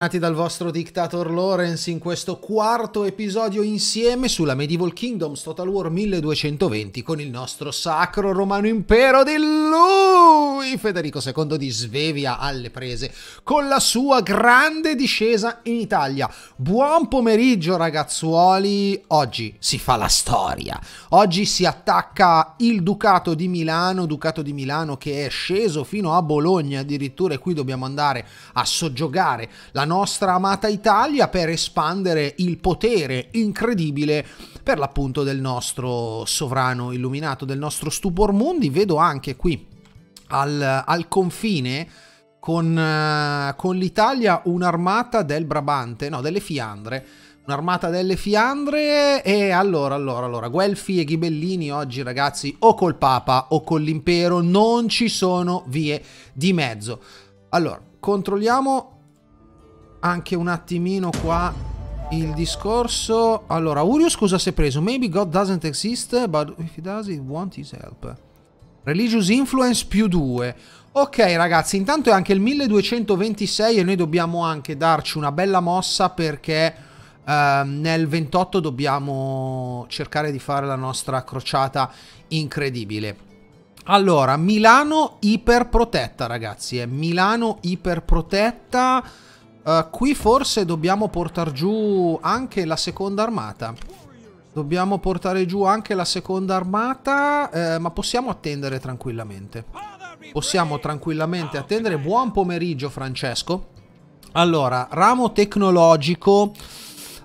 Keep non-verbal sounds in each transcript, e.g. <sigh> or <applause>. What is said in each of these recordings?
dal vostro dictator Lawrence in questo quarto episodio insieme sulla Medieval Kingdoms Total War 1220 con il nostro sacro romano impero di lui, Federico II di Svevia alle prese, con la sua grande discesa in Italia. Buon pomeriggio ragazzuoli, oggi si fa la storia, oggi si attacca il Ducato di Milano, Ducato di Milano che è sceso fino a Bologna addirittura e qui dobbiamo andare a soggiogare la nostra amata Italia per espandere il potere incredibile per l'appunto del nostro sovrano illuminato, del nostro Stupor Mundi. Vedo anche qui al, al confine con, uh, con l'Italia un'armata del Brabante, no, delle Fiandre un'armata delle Fiandre e allora, allora, allora, Guelfi e Ghibellini oggi ragazzi o col Papa o con l'Impero non ci sono vie di mezzo. Allora, controlliamo anche un attimino qua il discorso. Allora, Urius cosa si è preso? Maybe God doesn't exist, but if he does, he wants his help. Religious Influence più 2. Ok ragazzi, intanto è anche il 1226 e noi dobbiamo anche darci una bella mossa perché uh, nel 28 dobbiamo cercare di fare la nostra crociata incredibile. Allora, Milano iperprotetta ragazzi, è Milano iperprotetta. Uh, qui forse dobbiamo portare giù anche la seconda armata. Dobbiamo portare giù anche la seconda armata, eh, ma possiamo attendere tranquillamente. Possiamo tranquillamente attendere. Buon pomeriggio Francesco. Allora, ramo tecnologico.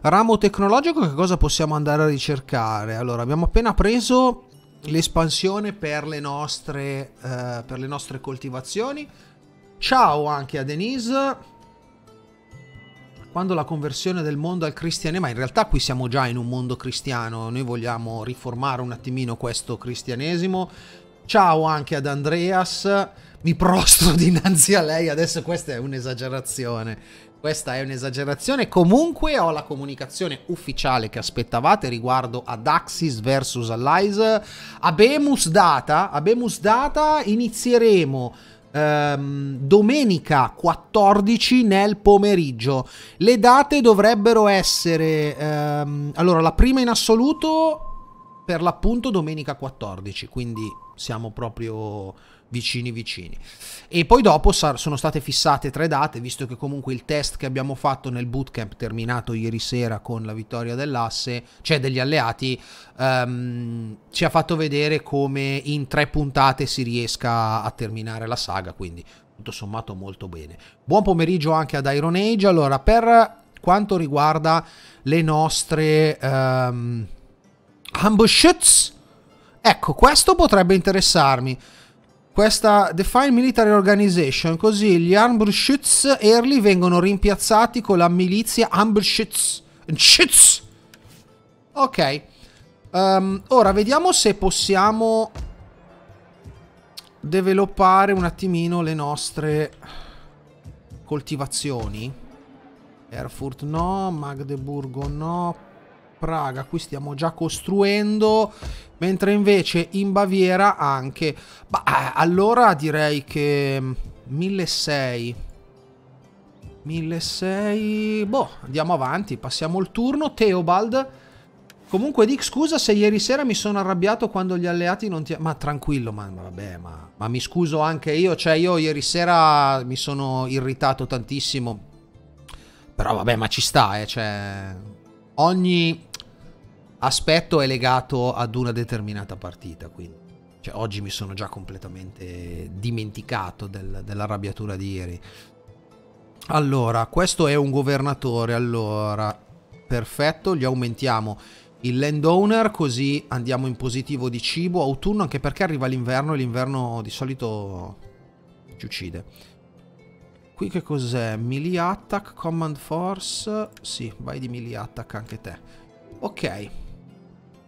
Ramo tecnologico che cosa possiamo andare a ricercare? Allora, abbiamo appena preso l'espansione per, le nostre, eh, per le nostre coltivazioni. Ciao anche a Denise quando la conversione del mondo al cristianesimo, ma in realtà qui siamo già in un mondo cristiano, noi vogliamo riformare un attimino questo cristianesimo. Ciao anche ad Andreas, mi prostro <laughs> dinanzi a lei, adesso questa è un'esagerazione. Questa è un'esagerazione. Comunque ho la comunicazione ufficiale che aspettavate riguardo ad Axis vs Allies. Abemus Data, Abemus Data inizieremo ehm, domenica 14 nel pomeriggio. Le date dovrebbero essere... Ehm, allora, la prima in assoluto per l'appunto domenica 14, quindi siamo proprio vicini vicini. E poi dopo sono state fissate tre date, visto che comunque il test che abbiamo fatto nel bootcamp terminato ieri sera con la vittoria dell'asse, cioè degli alleati, um, ci ha fatto vedere come in tre puntate si riesca a terminare la saga, quindi tutto sommato molto bene. Buon pomeriggio anche ad Iron Age. Allora, per quanto riguarda le nostre um, ambushits, ecco, questo potrebbe interessarmi questa Define Military Organization, così gli Armbrschütz Early vengono rimpiazzati con la milizia Armbrschütz. Schütz! Ok. Um, ora vediamo se possiamo developare un attimino le nostre coltivazioni. Erfurt no, Magdeburgo no, Praga qui stiamo già costruendo mentre invece in Baviera anche. Bah, allora direi che 1600 mm, 1600 boh andiamo avanti passiamo il turno. Theobald comunque Dick scusa se ieri sera mi sono arrabbiato quando gli alleati non ti ma tranquillo ma vabbè ma, ma mi scuso anche io cioè io ieri sera mi sono irritato tantissimo. Però vabbè ma ci sta eh cioè ogni aspetto è legato ad una determinata partita, quindi cioè, oggi mi sono già completamente dimenticato del, dell'arrabbiatura di ieri. Allora, questo è un governatore, allora, perfetto, gli aumentiamo il landowner così andiamo in positivo di cibo, autunno anche perché arriva l'inverno e l'inverno di solito ci uccide. Qui che cos'è? Melee attack, command force, sì, vai di melee attack anche te. Ok,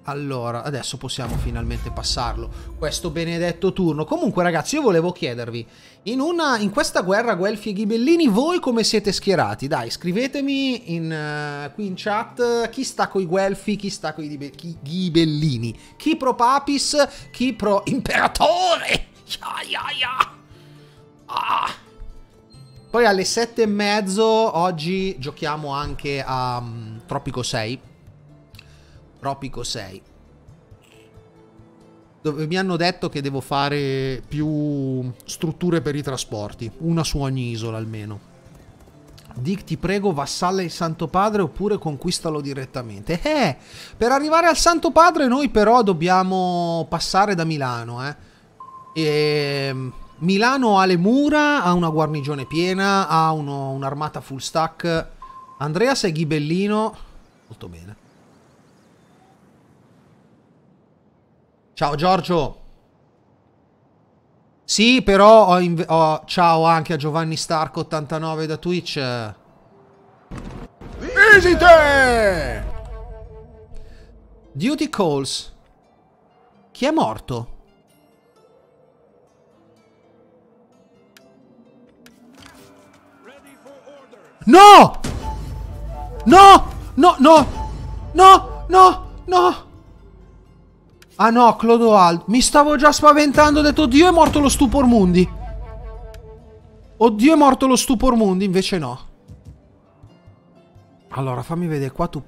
allora, adesso possiamo finalmente passarlo. Questo benedetto turno. Comunque, ragazzi, io volevo chiedervi: in, una, in questa guerra Guelfi e Ghibellini, voi come siete schierati? Dai, scrivetemi in, uh, qui in chat chi sta con i Guelfi, chi sta con i Ghibellini. Chi pro Papis, chi pro Imperatore. Ya, ya, ya. Ah. Poi alle sette e mezzo oggi giochiamo anche a um, Tropico 6. Tropico 6. Dove mi hanno detto che devo fare più strutture per i trasporti. Una su ogni isola almeno. Dick ti prego vassalla il Santo Padre oppure conquistalo direttamente. Eh, per arrivare al Santo Padre noi però dobbiamo passare da Milano, eh. E ehm, Milano ha le mura, ha una guarnigione piena, ha un'armata full stack. Andreas è ghibellino. Molto bene. Ciao Giorgio. Sì, però ho, ho ciao anche a Giovanni Stark 89 da Twitch. Visite! Duty calls. Chi è morto? No! No! No, no! No! No! No! Ah no, Clodoaldo. Mi stavo già spaventando, ho detto, oddio è morto lo Stupor Mundi. Oddio è morto lo Stupor Mundi, invece no. Allora, fammi vedere, qua tu...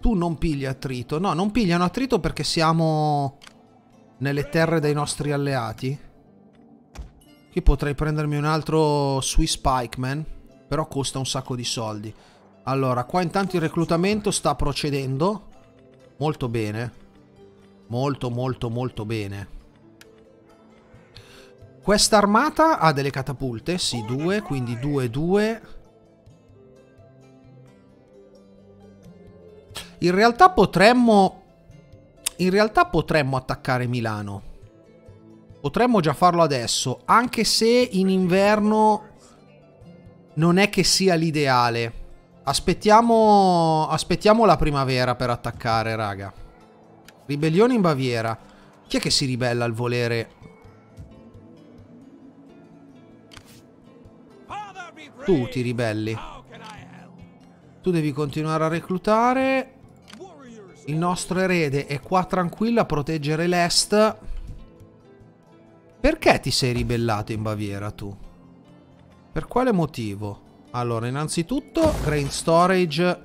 Tu non pigli attrito. No, non pigliano attrito perché siamo nelle terre dei nostri alleati. Qui potrei prendermi un altro Swiss Pikeman. Però costa un sacco di soldi. Allora, qua intanto il reclutamento sta procedendo. Molto bene. Molto, molto, molto bene. Questa armata ha delle catapulte. Sì, due, quindi due, due. In realtà potremmo... In realtà potremmo attaccare Milano. Potremmo già farlo adesso, anche se in inverno non è che sia l'ideale. Aspettiamo, aspettiamo la primavera per attaccare, raga. Ribellione in Baviera. Chi è che si ribella al volere? Tu ti ribelli. Tu devi continuare a reclutare. Il nostro erede è qua tranquillo a proteggere l'est. Perché ti sei ribellato in Baviera tu? Per quale motivo? Allora, innanzitutto, Grain Storage,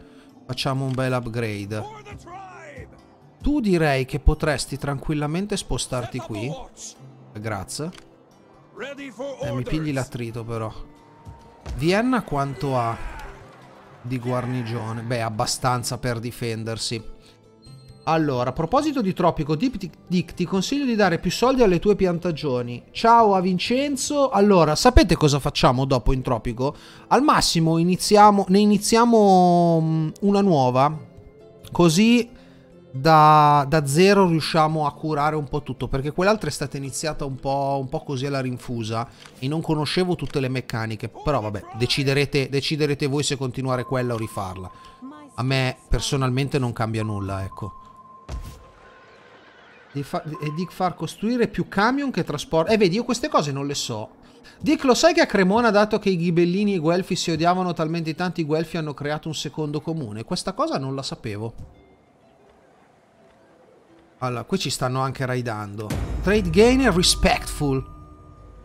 facciamo un bel upgrade. Tu direi che potresti tranquillamente spostarti qui. Grazie. Eh, mi pigli l'attrito però. Vienna quanto ha di guarnigione? Beh, abbastanza per difendersi. Allora, a proposito di Tropico, Dick, ti consiglio di dare più soldi alle tue piantagioni. Ciao a Vincenzo. Allora, sapete cosa facciamo dopo in Tropico? Al massimo iniziamo, ne iniziamo mm, una nuova, così da, da, zero riusciamo a curare un po' tutto, perché quell'altra è stata iniziata un po', un po' così alla rinfusa e non conoscevo tutte le meccaniche. Però vabbè, deciderete, deciderete voi se continuare quella o rifarla. A me personalmente non cambia nulla, ecco di, fa di far costruire più camion che trasporto. Eh, vedi, io queste cose non le so. Dick, lo sai che a Cremona, dato che i ghibellini e i guelfi si odiavano talmente tanti, i guelfi hanno creato un secondo comune? Questa cosa non la sapevo. Allora, qui ci stanno anche raidando. Trade gain e respectful.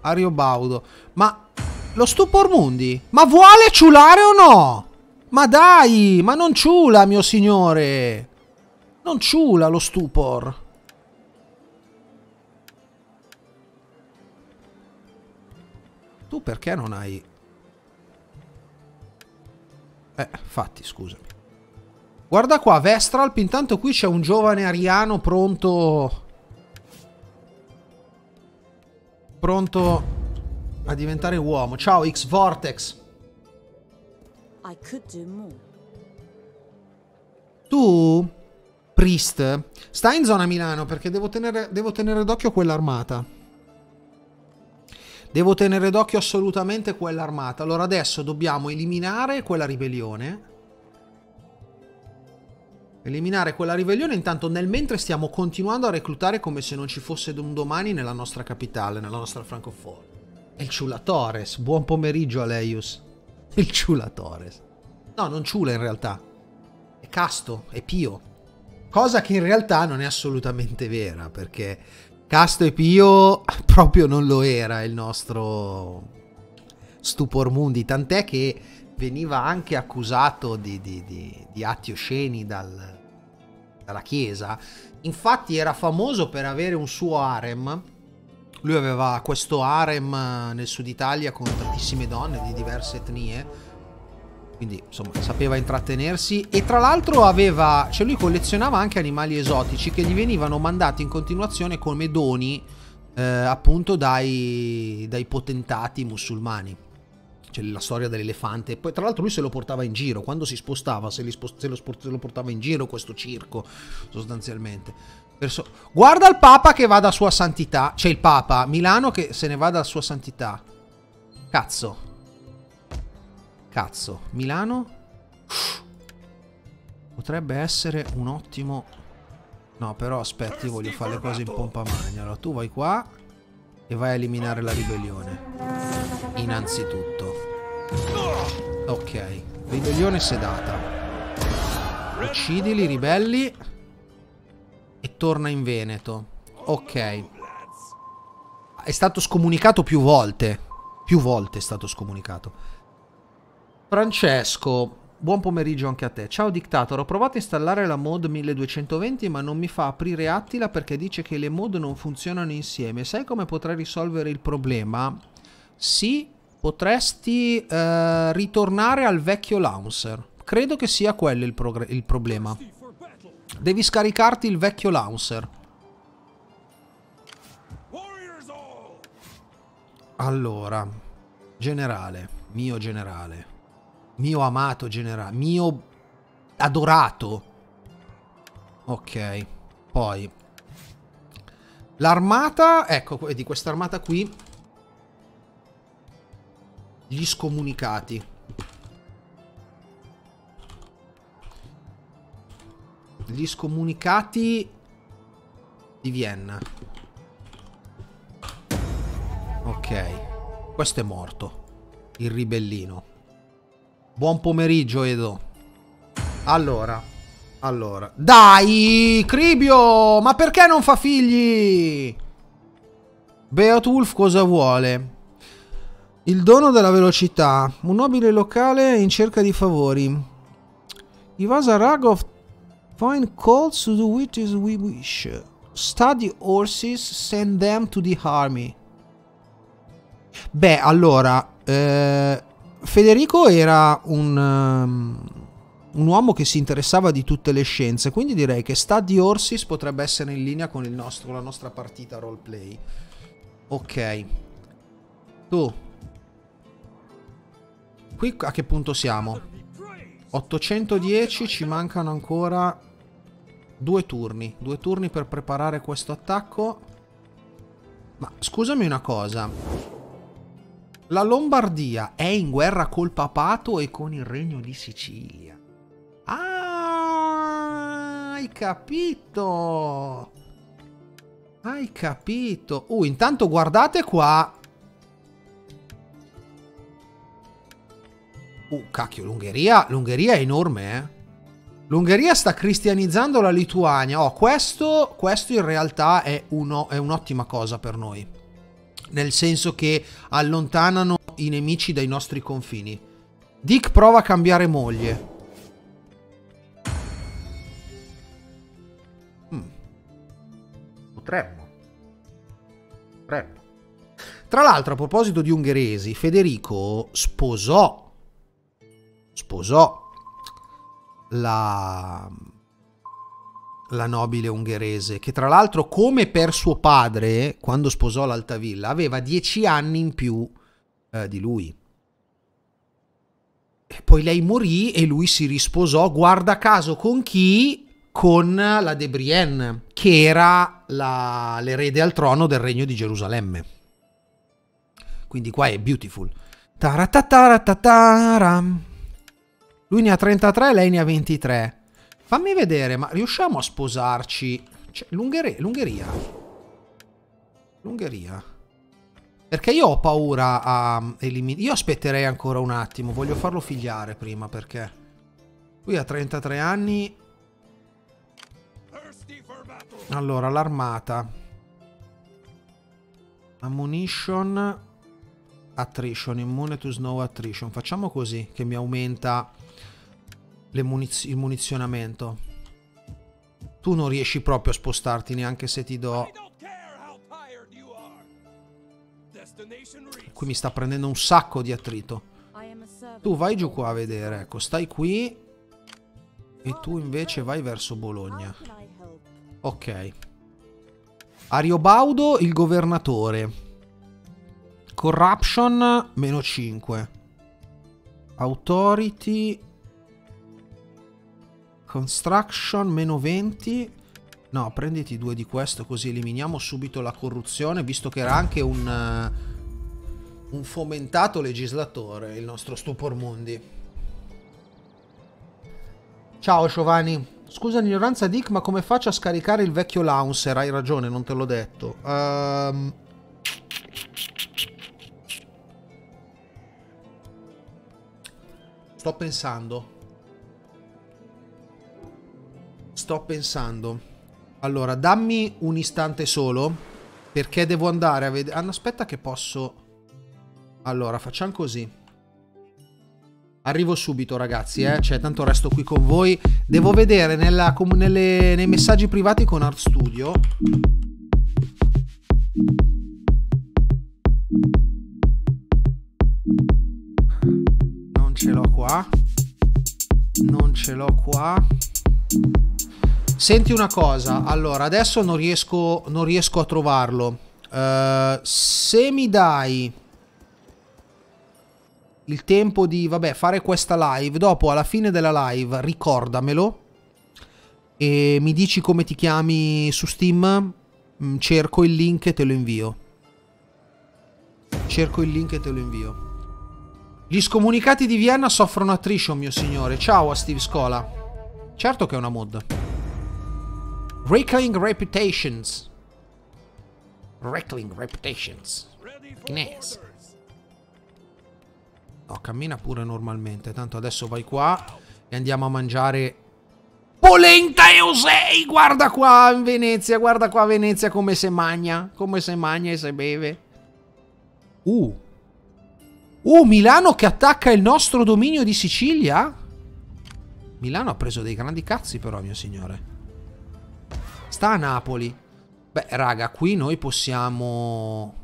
Ario Baudo. Ma lo stupor mundi? Ma vuole ciulare o no? Ma dai, ma non ciula, mio signore. Non ciula lo stupor. Tu perché non hai... Eh, fatti, scusami. Guarda qua, Vestralp, intanto qui c'è un giovane ariano pronto... Pronto a diventare uomo. Ciao, X-Vortex. Tu, Priest, stai in zona Milano perché devo tenere, devo tenere d'occhio quell'armata. Devo tenere d'occhio assolutamente quell'armata. Allora adesso dobbiamo eliminare quella ribellione. Eliminare quella ribellione intanto nel mentre stiamo continuando a reclutare come se non ci fosse un domani nella nostra capitale, nella nostra Francoforte. È il Ciulatores. Buon pomeriggio Aleius. Il Ciulatores. No, non ciula in realtà. È casto, è pio. Cosa che in realtà non è assolutamente vera, perché Casto e Pio <laughs> proprio non lo era il nostro stupor mundi, tant'è che veniva anche accusato di, di, di, di atti osceni dal, dalla Chiesa. Infatti era famoso per avere un suo harem. Lui aveva questo harem nel sud Italia con tantissime donne di diverse etnie. Quindi insomma sapeva intrattenersi e tra l'altro aveva, cioè lui collezionava anche animali esotici che gli venivano mandati in continuazione come doni eh, appunto dai, dai potentati musulmani c'è la storia dell'elefante. Poi, tra l'altro, lui se lo portava in giro. Quando si spostava, se, spost- se, lo, se lo, portava in giro questo circo, sostanzialmente. Perso- Guarda il Papa che va da sua santità. C'è il Papa Milano che se ne va da sua santità. Cazzo. Cazzo. Milano. Potrebbe essere un ottimo... No, però aspetti, voglio fare le cose in pompa magna. Allora, tu vai qua e vai a eliminare la ribellione. Innanzitutto. Ok, ribellione sedata. Uccidili, ribelli. E torna in Veneto. Ok. È stato scomunicato più volte. Più volte è stato scomunicato. Francesco, buon pomeriggio anche a te. Ciao Dictator, ho provato a installare la mod 1220 ma non mi fa aprire Attila perché dice che le mod non funzionano insieme. Sai come potrei risolvere il problema? Sì, potresti eh, ritornare al vecchio launcher. Credo che sia quello il, il problema. Devi scaricarti il vecchio launcher. Allora, generale, mio generale, mio amato generale, mio adorato. Ok, poi l'armata, ecco, di questa armata qui gli scomunicati. Gli scomunicati di Vienna. Ok. Questo è morto. Il ribellino. Buon pomeriggio, Edo. Allora. Allora. Dai, Cribio! Ma perché non fa figli? Beowulf cosa vuole? Il dono della velocità. Un nobile locale in cerca di favori. Ivasa Ragov find calls to do which we wish. Study horses, send them to the army. Beh, allora, eh, Federico era un, um, un, uomo che si interessava di tutte le scienze, quindi direi che Study Horses potrebbe essere in linea con, nostro, con la nostra partita roleplay. Ok. Tu, Qui a che punto siamo? 810, ci mancano ancora due turni. Due turni per preparare questo attacco. Ma scusami una cosa. La Lombardia è in guerra col papato e con il regno di Sicilia. Ah, hai capito. Hai capito. Uh, intanto guardate qua Uh, cacchio, l'Ungheria, l'Ungheria è enorme, eh. L'Ungheria sta cristianizzando la Lituania. Oh, questo, questo in realtà è, uno, è un'ottima cosa per noi. Nel senso che allontanano i nemici dai nostri confini. Dick prova a cambiare moglie. Hmm. Potremmo. Potremmo. Tra l'altro, a proposito di ungheresi, Federico sposò sposò la, la nobile ungherese, che tra l'altro, come per suo padre, quando sposò l'Altavilla, aveva dieci anni in più eh, di lui. E poi lei morì e lui si risposò, guarda caso, con chi? Con la De Brienne, che era la, l'erede al trono del regno di Gerusalemme. Quindi qua è beautiful. Taratataratataram. Lui ne ha 33, lei ne ha 23. Fammi vedere, ma riusciamo a sposarci? Cioè, l'Ungheria. L'Ungheria. Perché io ho paura a eliminare... Io aspetterei ancora un attimo. Voglio farlo figliare prima, perché... Lui ha 33 anni. Allora, l'armata. Ammunition. Attrition, immune to snow attrition. Facciamo così, che mi aumenta muniz il munizionamento. Tu non riesci proprio a spostarti neanche se ti do... Qui mi sta prendendo un sacco di attrito. Tu vai giù qua a vedere, ecco, stai qui e tu invece vai verso Bologna. Ok. Ariobaudo, il governatore. Corruption, meno 5. Authority. Construction, meno 20. No, prenditi due di questo così eliminiamo subito la corruzione, visto che era anche un, uh, un fomentato legislatore, il nostro Stupor Mundi. Ciao Giovanni. Scusa l'ignoranza Dick, ma come faccio a scaricare il vecchio Launcer? Hai ragione, non te l'ho detto. Um... Sto pensando. Sto pensando. Allora, dammi un istante solo. Perché devo andare a vedere... Ah, aspetta che posso... Allora, facciamo così. Arrivo subito ragazzi, eh? cioè tanto resto qui con voi. Devo vedere nella, nelle, nei messaggi privati con Art Studio. Non ce l'ho qua. Non ce l'ho qua. Senti una cosa, allora adesso non riesco, non riesco a trovarlo. Uh, se mi dai il tempo di, vabbè, fare questa live. Dopo, alla fine della live, ricordamelo. E mi dici come ti chiami su Steam. Mm, cerco il link e te lo invio. Cerco il link e te lo invio. Gli scomunicati di Vienna soffrono attrition, mio signore. Ciao a Steve Scola. Certo che è una mod. Wreckling Reputations. Wreckling Reputations. Gnese. No, cammina pure normalmente. Tanto adesso vai qua e andiamo a mangiare... Polenta Eusei! Guarda qua in Venezia, guarda qua a Venezia come se magna. Come se magna e se beve. Uh. Uh, Milano che attacca il nostro dominio di Sicilia? Milano ha preso dei grandi cazzi però, mio signore. Sta a Napoli. Beh, raga, qui noi possiamo...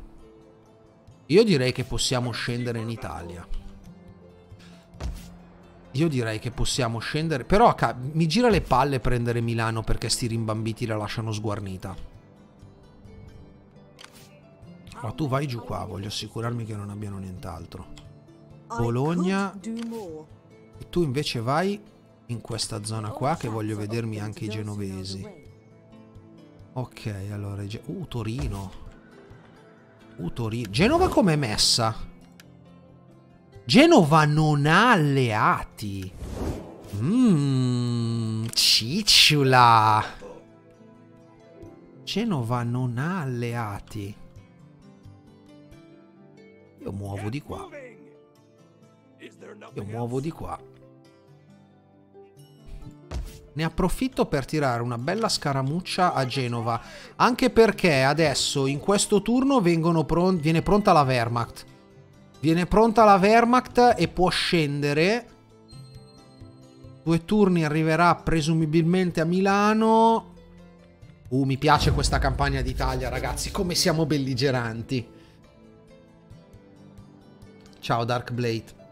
Io direi che possiamo scendere in Italia. Io direi che possiamo scendere. Però mi gira le palle prendere Milano perché sti rimbambiti la lasciano sguarnita. Ma tu vai giù qua, voglio assicurarmi che non abbiano nient'altro. Bologna. E tu invece vai in questa zona qua che voglio vedermi anche i genovesi. Ok, allora... Uh, Torino. Uh, Torino. Genova com'è messa? Genova non ha alleati. Mmm, cicciula. Genova non ha alleati. Io muovo di qua. Io muovo di qua. Ne approfitto per tirare una bella scaramuccia a Genova. Anche perché adesso, in questo turno, pron viene pronta la Wehrmacht. Viene pronta la Wehrmacht e può scendere. Due turni arriverà presumibilmente a Milano. Uh, mi piace questa campagna d'Italia, ragazzi. Come siamo belligeranti. Ciao, Dark Blade.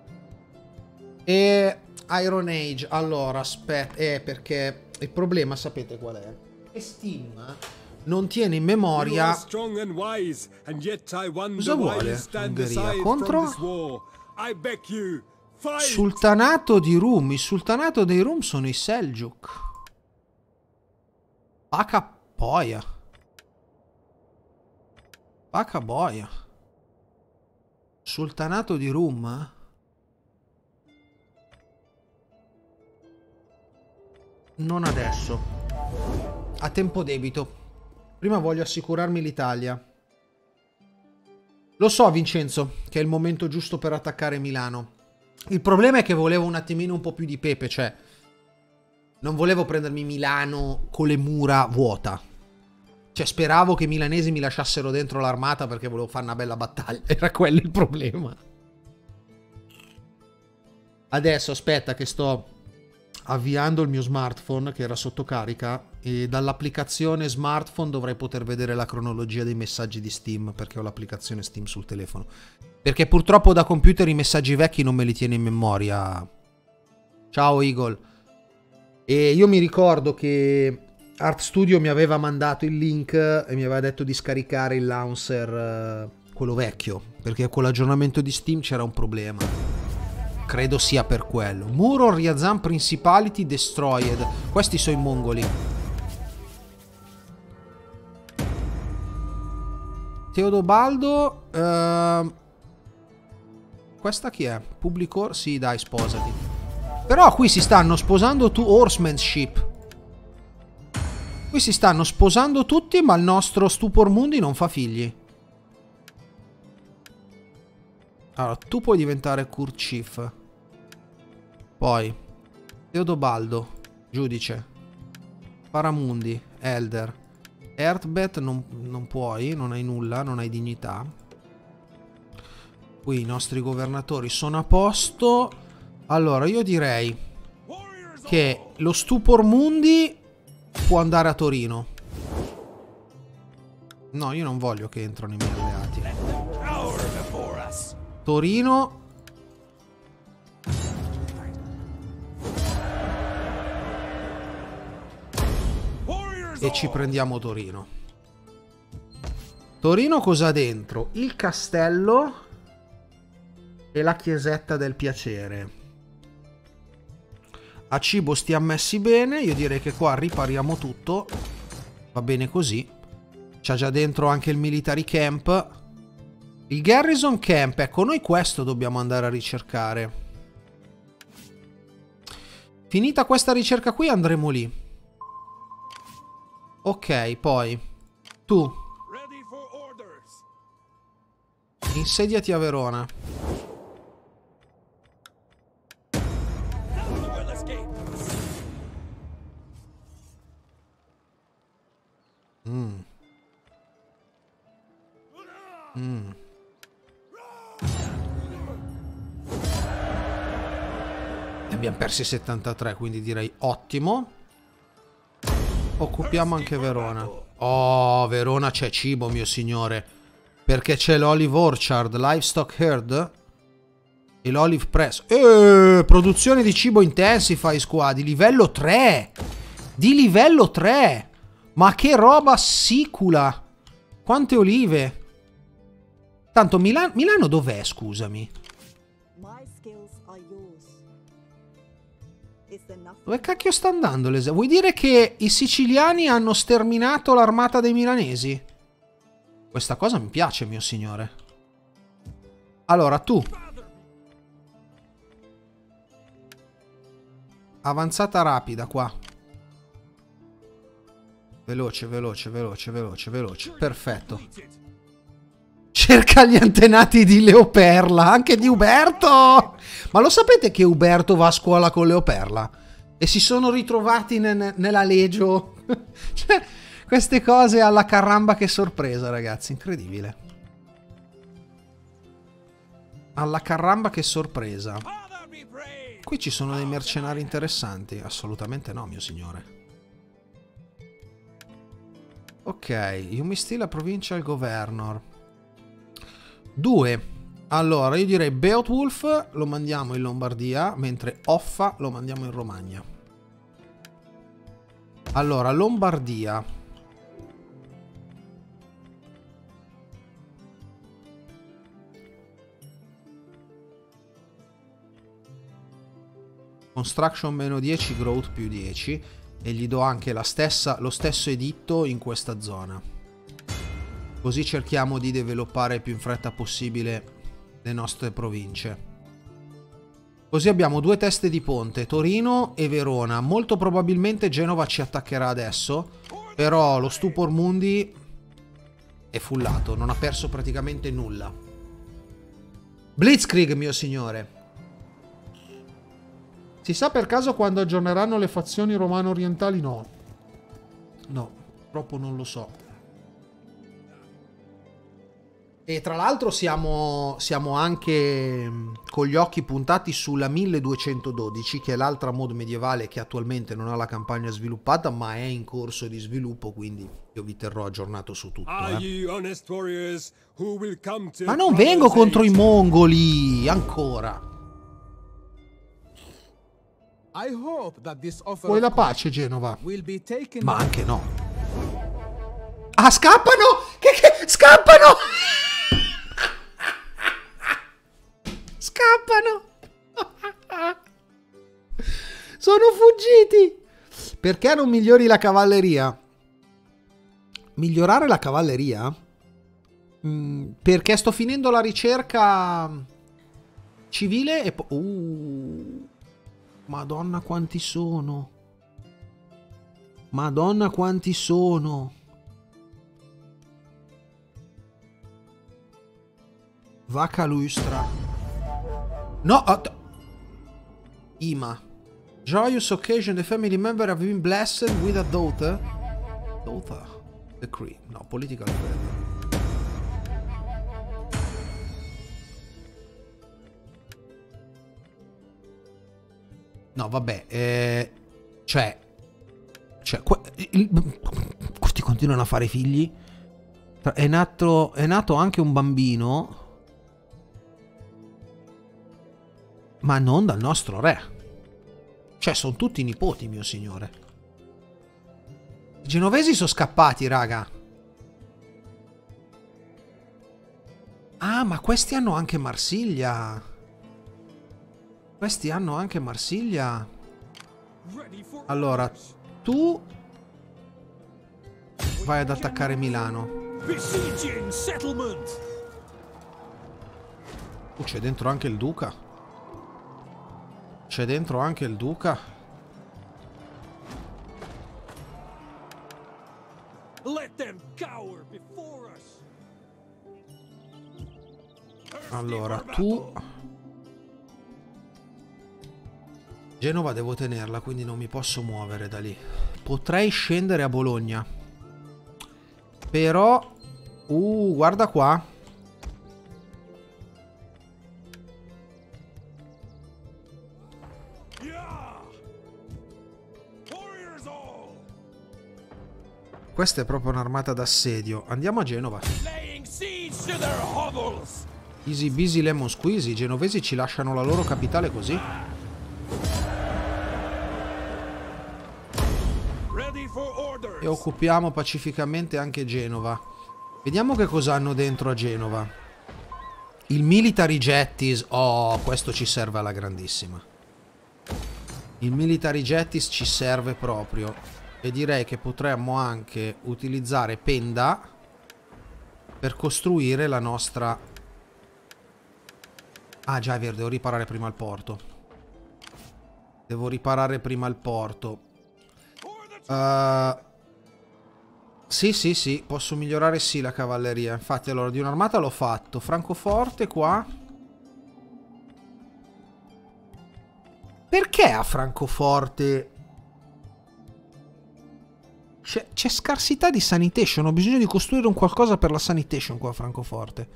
E Iron Age. Allora, aspetta. Eh, perché il problema, sapete qual è? È Steam non tiene in memoria cosa vuole Ungheria contro Sultanato di Rum il sultanato dei Rum sono i Seljuk Paca boia Paca boia Sultanato di Rum Non adesso a tempo debito Prima voglio assicurarmi l'Italia. Lo so, Vincenzo, che è il momento giusto per attaccare Milano. Il problema è che volevo un attimino un po' più di pepe, cioè... Non volevo prendermi Milano con le mura vuota. Cioè, speravo che i milanesi mi lasciassero dentro l'armata perché volevo fare una bella battaglia. <laughs> Era quello il problema. Adesso aspetta che sto avviando il mio smartphone che era sotto carica e dall'applicazione smartphone dovrei poter vedere la cronologia dei messaggi di Steam perché ho l'applicazione Steam sul telefono. Perché purtroppo da computer i messaggi vecchi non me li tiene in memoria. Ciao Eagle. E io mi ricordo che Art Studio mi aveva mandato il link e mi aveva detto di scaricare il launcher, eh, quello vecchio, perché con l'aggiornamento di Steam c'era un problema. Credo sia per quello. Muro Ryazan Principality Destroyed. Questi sono i mongoli. Teodobaldo... Uh... Questa chi è? Publico... Sì, dai, sposati. Però qui si stanno sposando tu horsemanship. Qui si stanno sposando tutti, ma il nostro Stupor Mundi non fa figli. Allora, tu puoi diventare Kurchief. Poi, Teodobaldo, giudice. Paramundi, Elder. Earthbet non, non puoi, non hai nulla, non hai dignità. Qui i nostri governatori sono a posto. Allora, io direi che lo Stupor Mundi può andare a Torino. No, io non voglio che entrano i miei alleati. Torino. E ci prendiamo Torino. Torino cosa ha dentro? Il castello e la chiesetta del piacere. A cibo stiamo messi bene, io direi che qua ripariamo tutto. Va bene così. C'ha già dentro anche il military camp. Il garrison camp, ecco, noi questo dobbiamo andare a ricercare. Finita questa ricerca qui andremo lì. Ok, poi. Tu. Insediati a Verona. Mm. Mm. Abbiamo persi 73, quindi direi ottimo. Occupiamo anche Verona. Oh, Verona c'è cibo, mio signore. Perché c'è l'Olive Orchard, Livestock Herd e l'Olive Press. Eh, produzione di cibo Intensify, qua, di livello 3. Di livello 3. Ma che roba sicula! Quante olive! Tanto Milan Milano dov'è, scusami? Dove cacchio sta andando l'esercito? Vuoi dire che i siciliani hanno sterminato l'armata dei milanesi? Questa cosa mi piace, mio signore. Allora, tu. Avanzata rapida qua. Veloce, veloce, veloce, veloce, veloce. Perfetto. Cerca gli antenati di Leoperla, anche di Uberto! Ma lo sapete che Uberto va a scuola con Leoperla? E si sono ritrovati ne nella legio? <laughs> cioè, queste cose alla caramba che sorpresa, ragazzi. Incredibile. Alla caramba che sorpresa. Qui ci sono dei mercenari interessanti? Assolutamente no, mio signore. Ok, io mi stila provincial governor. Due. Allora, io direi Beowulf lo mandiamo in Lombardia, mentre Offa lo mandiamo in Romagna. Allora, Lombardia. Construction meno 10, growth più 10 e gli do anche stessa, lo stesso editto in questa zona. Così cerchiamo di sviluppare il più in fretta possibile le nostre province. Così abbiamo due teste di ponte, Torino e Verona. Molto probabilmente Genova ci attaccherà adesso, però lo Stupor Mundi è fullato, non ha perso praticamente nulla. Blitzkrieg, mio signore. Si sa per caso quando aggiorneranno le fazioni romano-orientali? No. No, proprio non lo so. E tra l'altro siamo, siamo, anche mm, con gli occhi puntati sulla 1212, che è l'altra mod medievale che attualmente non ha la campagna sviluppata, ma è in corso di sviluppo, quindi io vi terrò aggiornato su tutto. Eh. Ma non vengo contro i mongoli, ancora. Vuoi la pace, Genova? Ma anche no. Ah, scappano! Che, che... Scappano! Scappano! Sono fuggiti! Perché non migliori la cavalleria? Migliorare la cavalleria? Mm, perché sto finendo la ricerca civile e poi... Uh, Madonna quanti sono! Madonna quanti sono! Vacca lustra. No, oh, Ima. Joyous occasion, the family member have been blessed with a daughter. Daughter. Decree. No, political affair. No, vabbè. Eh, cioè... Cioè... Il, questi continuano a fare figli. È nato, è nato anche un bambino ma non dal nostro re. Cioè, sono tutti nipoti, mio signore. I genovesi sono scappati, raga. Ah, ma questi hanno anche Marsiglia. Questi hanno anche Marsiglia. Allora, tu vai ad attaccare Milano. Uh, c'è dentro anche il duca. C'è dentro anche il duca. Allora, tu... Genova devo tenerla, quindi non mi posso muovere da lì. Potrei scendere a Bologna. Però... Uh, guarda qua. Questa è proprio un'armata d'assedio. Andiamo a Genova. Easy busy lemon squeezy. I genovesi ci lasciano la loro capitale così. E occupiamo pacificamente anche Genova. Vediamo che cosa hanno dentro a Genova. Il military jetties. Oh, questo ci serve alla grandissima. Il military jetties ci serve proprio. E direi che potremmo anche utilizzare Penda per costruire la nostra... Ah già è vero, devo riparare prima il porto. Devo riparare prima il porto. Uh... Sì, sì, sì, posso migliorare sì la cavalleria. Infatti allora di un'armata l'ho fatto. Francoforte qua. Perché a Francoforte c'è scarsità di sanitation. Ho bisogno di costruire un qualcosa per la sanitation qua a Francoforte.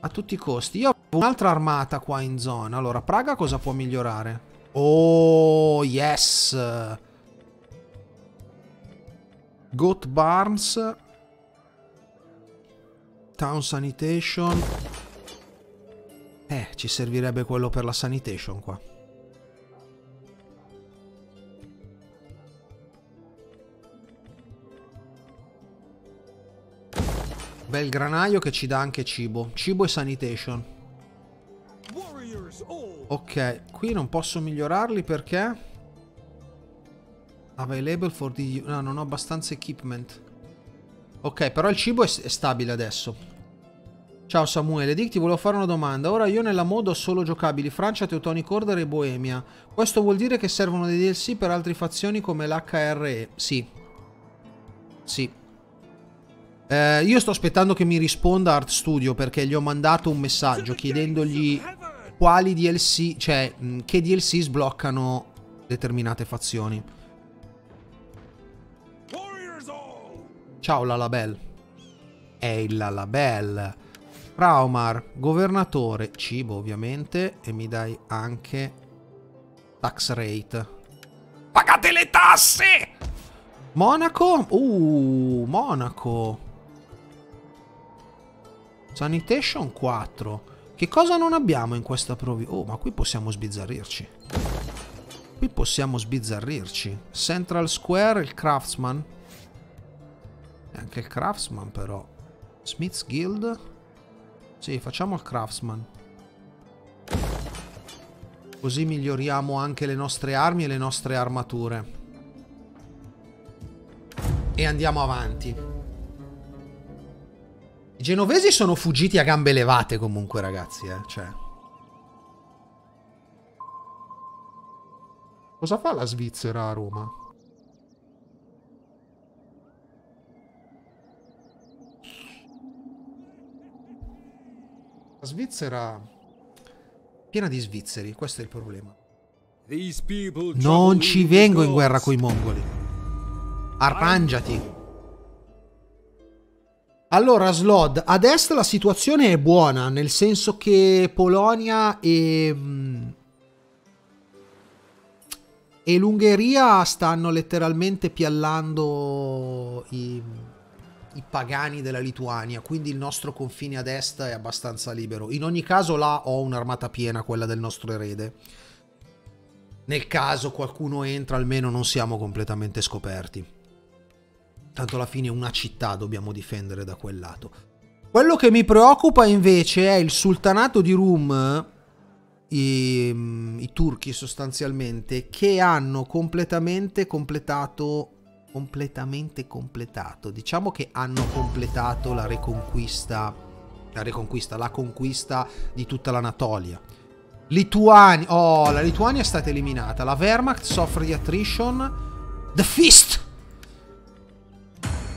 A tutti i costi. Io ho un'altra armata qua in zona. Allora, Praga cosa può migliorare? Oh, yes! Goat Barnes. Town Sanitation. Eh, ci servirebbe quello per la sanitation qua. Bel granaio che ci dà anche cibo. Cibo e sanitation. Ok, qui non posso migliorarli perché... Available for the... No, non ho abbastanza equipment. Ok, però il cibo è, stabile adesso. Ciao Samuele, Dick ti volevo fare una domanda. Ora io nella mod ho solo giocabili Francia, Teutonic Order e Boemia. Questo vuol dire che servono dei DLC per altre fazioni come l'HRE? Sì. Sì. Eh, io sto aspettando che mi risponda Art Studio perché gli ho mandato un messaggio chiedendogli quali DLC, cioè che DLC sbloccano determinate fazioni. Ciao Lalabel. è il Lalabel. Raumar, governatore, cibo ovviamente, e mi dai anche tax rate. Pagate le tasse! Monaco? Uh, Monaco. Sanitation 4. Che cosa non abbiamo in questa provincia? Oh, ma qui possiamo sbizzarrirci. Qui possiamo sbizzarrirci. Central Square, il Craftsman. E anche il Craftsman però. Smith's Guild. Sì, facciamo il Craftsman. Così miglioriamo anche le nostre armi e le nostre armature. E andiamo avanti. I genovesi sono fuggiti a gambe levate comunque, ragazzi, eh. Cioè... Cosa fa la Svizzera a Roma? La Svizzera piena di svizzeri, questo è il problema. Non ci vengo in guerra con i mongoli. Arrangiati. Allora, Slod, ad est la situazione è buona, nel senso che Polonia e... Mm, e l'Ungheria stanno letteralmente piallando i, i, pagani della Lituania, quindi il nostro confine ad est è abbastanza libero. In ogni caso là ho un'armata piena, quella del nostro erede. Nel caso qualcuno entra, almeno non siamo completamente scoperti. Tanto alla fine una città dobbiamo difendere da quel lato. Quello che mi preoccupa invece è il sultanato di Rum i, i turchi sostanzialmente che hanno completamente completato completamente completato diciamo che hanno completato la reconquista la reconquista la conquista di tutta l'Anatolia. Lituania oh la Lituania è stata eliminata la Wehrmacht soffre di attrition. The Fist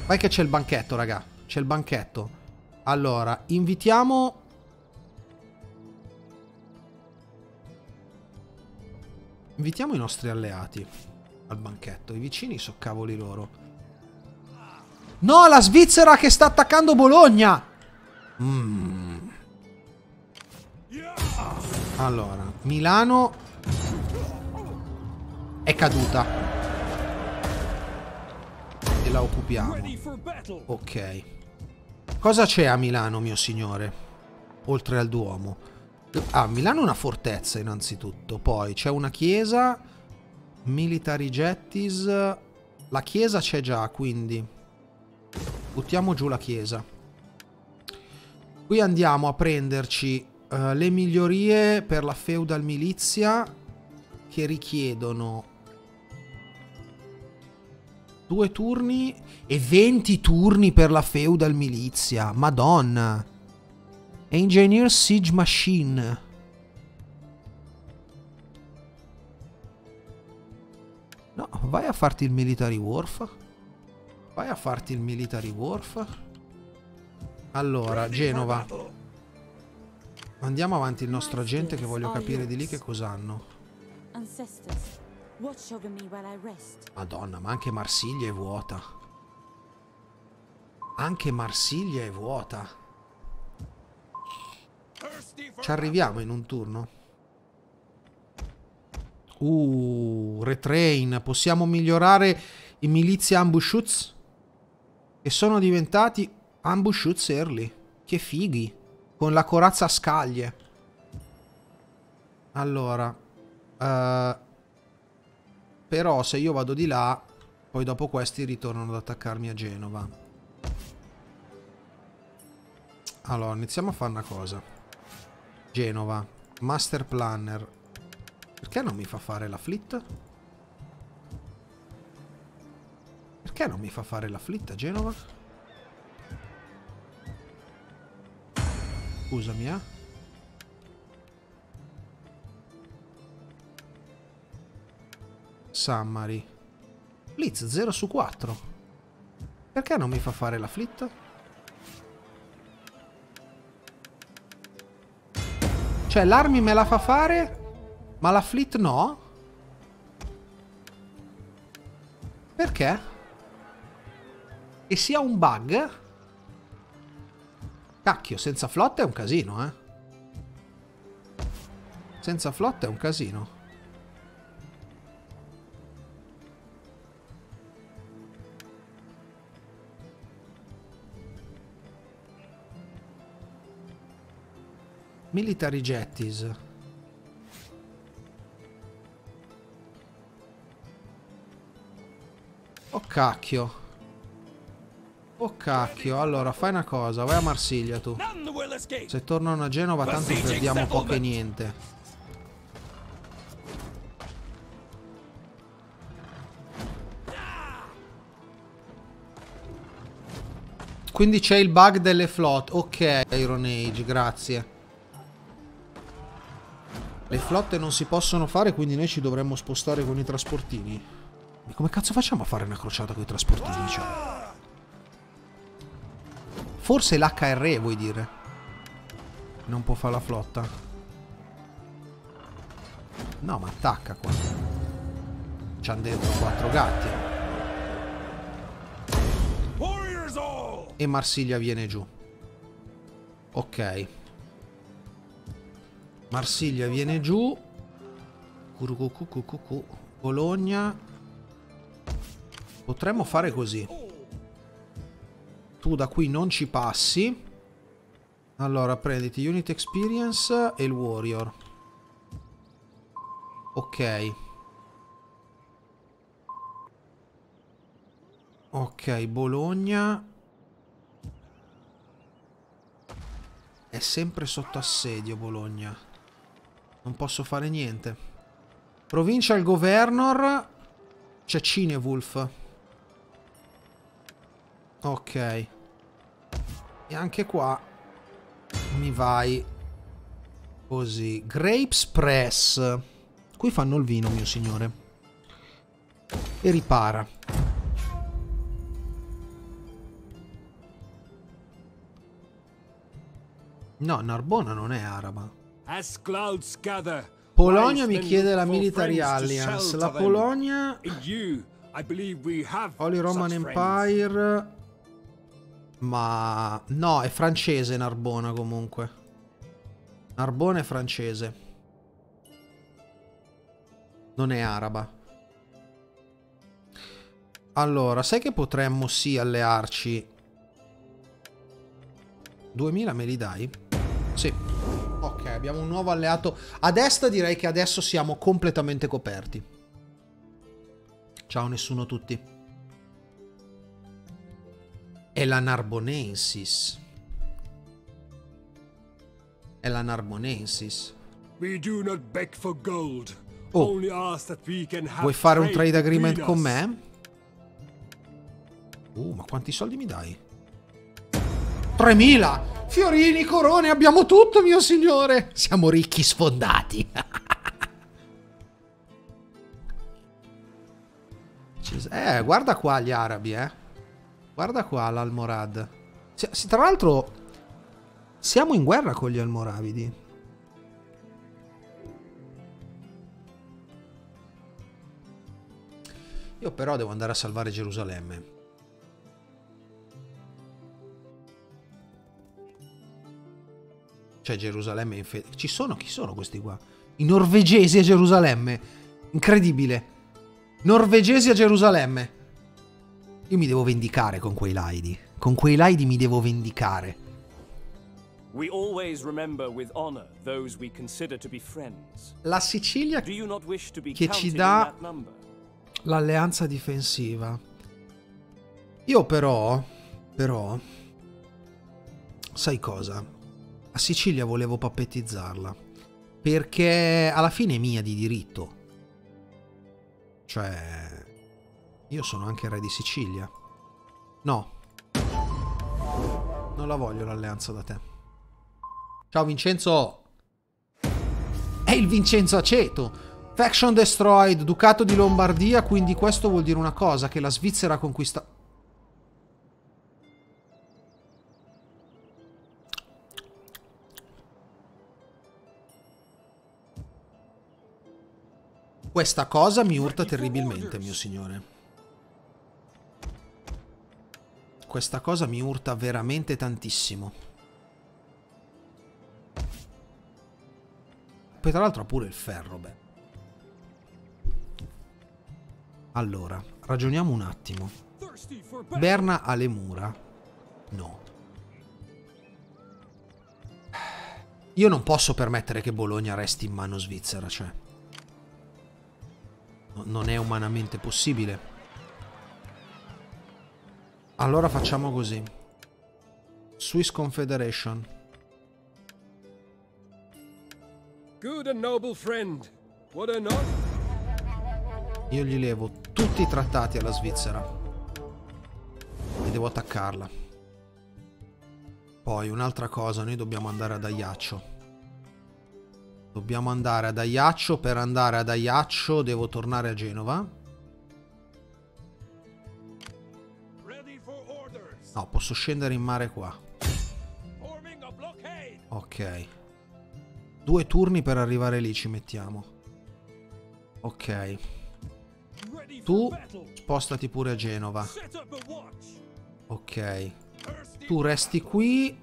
vai che c'è il banchetto raga c'è il banchetto allora invitiamo Invitiamo i nostri alleati al banchetto. I vicini so cavoli loro. No, la Svizzera che sta attaccando Bologna! Mm. Allora, Milano è caduta. E la occupiamo. Ok. Cosa c'è a Milano, mio signore? Oltre al Duomo. Ah, Milano è una fortezza innanzitutto. Poi c'è una chiesa. Military Jetties. La chiesa c'è già, quindi. Buttiamo giù la chiesa. Qui andiamo a prenderci uh, le migliorie per la feudal milizia che richiedono due turni e 20 turni per la feudal milizia. Madonna. Engineer Siege Machine. No, vai a farti il Military Warf. Vai a farti il Military Warf. Allora, Genova. Andiamo avanti il nostro agente che voglio capire di lì che cosa hanno. Madonna, ma anche Marsiglia è vuota. Anche Marsiglia è vuota. Ci arriviamo in un turno. Uh, retrain. Possiamo migliorare i milizia ambushoots. Che sono diventati ambushoots early. Che fighi. Con la corazza a scaglie. Allora. Uh, però se io vado di là, poi dopo questi ritornano ad attaccarmi a Genova. Allora, iniziamo a fare una cosa. Genova. Master Planner. Perché non mi fa fare la fleet? Perché non mi fa fare la a Genova? Scusami, eh. Summary. Blitz 0 su 4. Perché non mi fa fare la fleet? Cioè, l'armi me la fa fare, ma la fleet no? Perché? E sia un bug? Cacchio, senza flotta è un casino, eh. Senza flotta è un casino. Military Jetties. Oh cacchio. Oh cacchio, allora fai una cosa, vai a Marsiglia tu. Se tornano a Genova tanto perdiamo poco e niente. Quindi c'è il bug delle flotte. Ok, Iron Age, grazie. Le flotte non si possono fare, quindi noi ci dovremmo spostare con i trasportini. E come cazzo facciamo a fare una crociata con i trasportini? Cioè? Forse l'HRE vuoi dire? Non può fare la flotta. No, ma attacca qua. C'hanno dentro quattro gatti. E Marsiglia viene giù. Ok. Marsiglia viene giù. Curucucucucucu. Bologna. Potremmo fare così. Tu da qui non ci passi. Allora, prenditi Unit Experience e il Warrior. Ok. Ok, Bologna. È sempre sotto assedio Bologna. Non posso fare niente. Provincial Governor. C'è Cinewolf. Ok. E anche qua mi vai così. Grapes Press. Qui fanno il vino, mio signore. E ripara. No, Narbona non è araba. Polonia mi chiede la Military Alliance. La Polonia... Holy Roman Empire... Ma... No, è francese Narbona comunque. Narbona è francese. Non è araba. Allora, sai che potremmo sì allearci? 2000 me li dai? Sì. Ok, abbiamo un nuovo alleato. A destra direi che adesso siamo completamente coperti. Ciao nessuno tutti. È la Narbonensis. È la Narbonensis. Oh. Vuoi fare un trade agreement con me? Uh, ma quanti soldi mi dai? 3000! Fiorini, corone, abbiamo tutto, mio signore. Siamo ricchi sfondati. eh, guarda qua gli arabi, eh. Guarda qua l'Almorad. Tra l'altro, siamo in guerra con gli Almoravidi. Io però devo andare a salvare Gerusalemme. Cioè Gerusalemme in fede. Ci sono? Chi sono questi qua? I norvegesi a Gerusalemme. Incredibile. Norvegesi a Gerusalemme. Io mi devo vendicare con quei laidi. Con quei laidi mi devo vendicare. La Sicilia che ci dà l'alleanza difensiva. Io però, però, sai cosa? A Sicilia volevo pappetizzarla. Perché alla fine è mia di diritto. Cioè... Io sono anche re di Sicilia. No. Non la voglio l'alleanza da te. Ciao Vincenzo. È il Vincenzo Aceto. Faction destroyed, Ducato di Lombardia, quindi questo vuol dire una cosa, che la Svizzera ha Questa cosa mi urta terribilmente, mio signore. Questa cosa mi urta veramente tantissimo. Poi tra l'altro ha pure il ferro, beh. Allora, ragioniamo un attimo. Berna ha le mura? No. Io non posso permettere che Bologna resti in mano svizzera, cioè. No, non è umanamente possibile. Allora facciamo così. Swiss Confederation. Good and noble friend. What a not? Io gli levo tutti i trattati alla Svizzera. E devo attaccarla. Poi un'altra cosa, noi dobbiamo andare ad Aiaccio. Dobbiamo andare ad Aiaccio, per andare ad Aiaccio devo tornare a Genova. No, posso scendere in mare qua. Ok. Due turni per arrivare lì ci mettiamo. Ok. Tu spostati pure a Genova. Ok. Tu resti qui.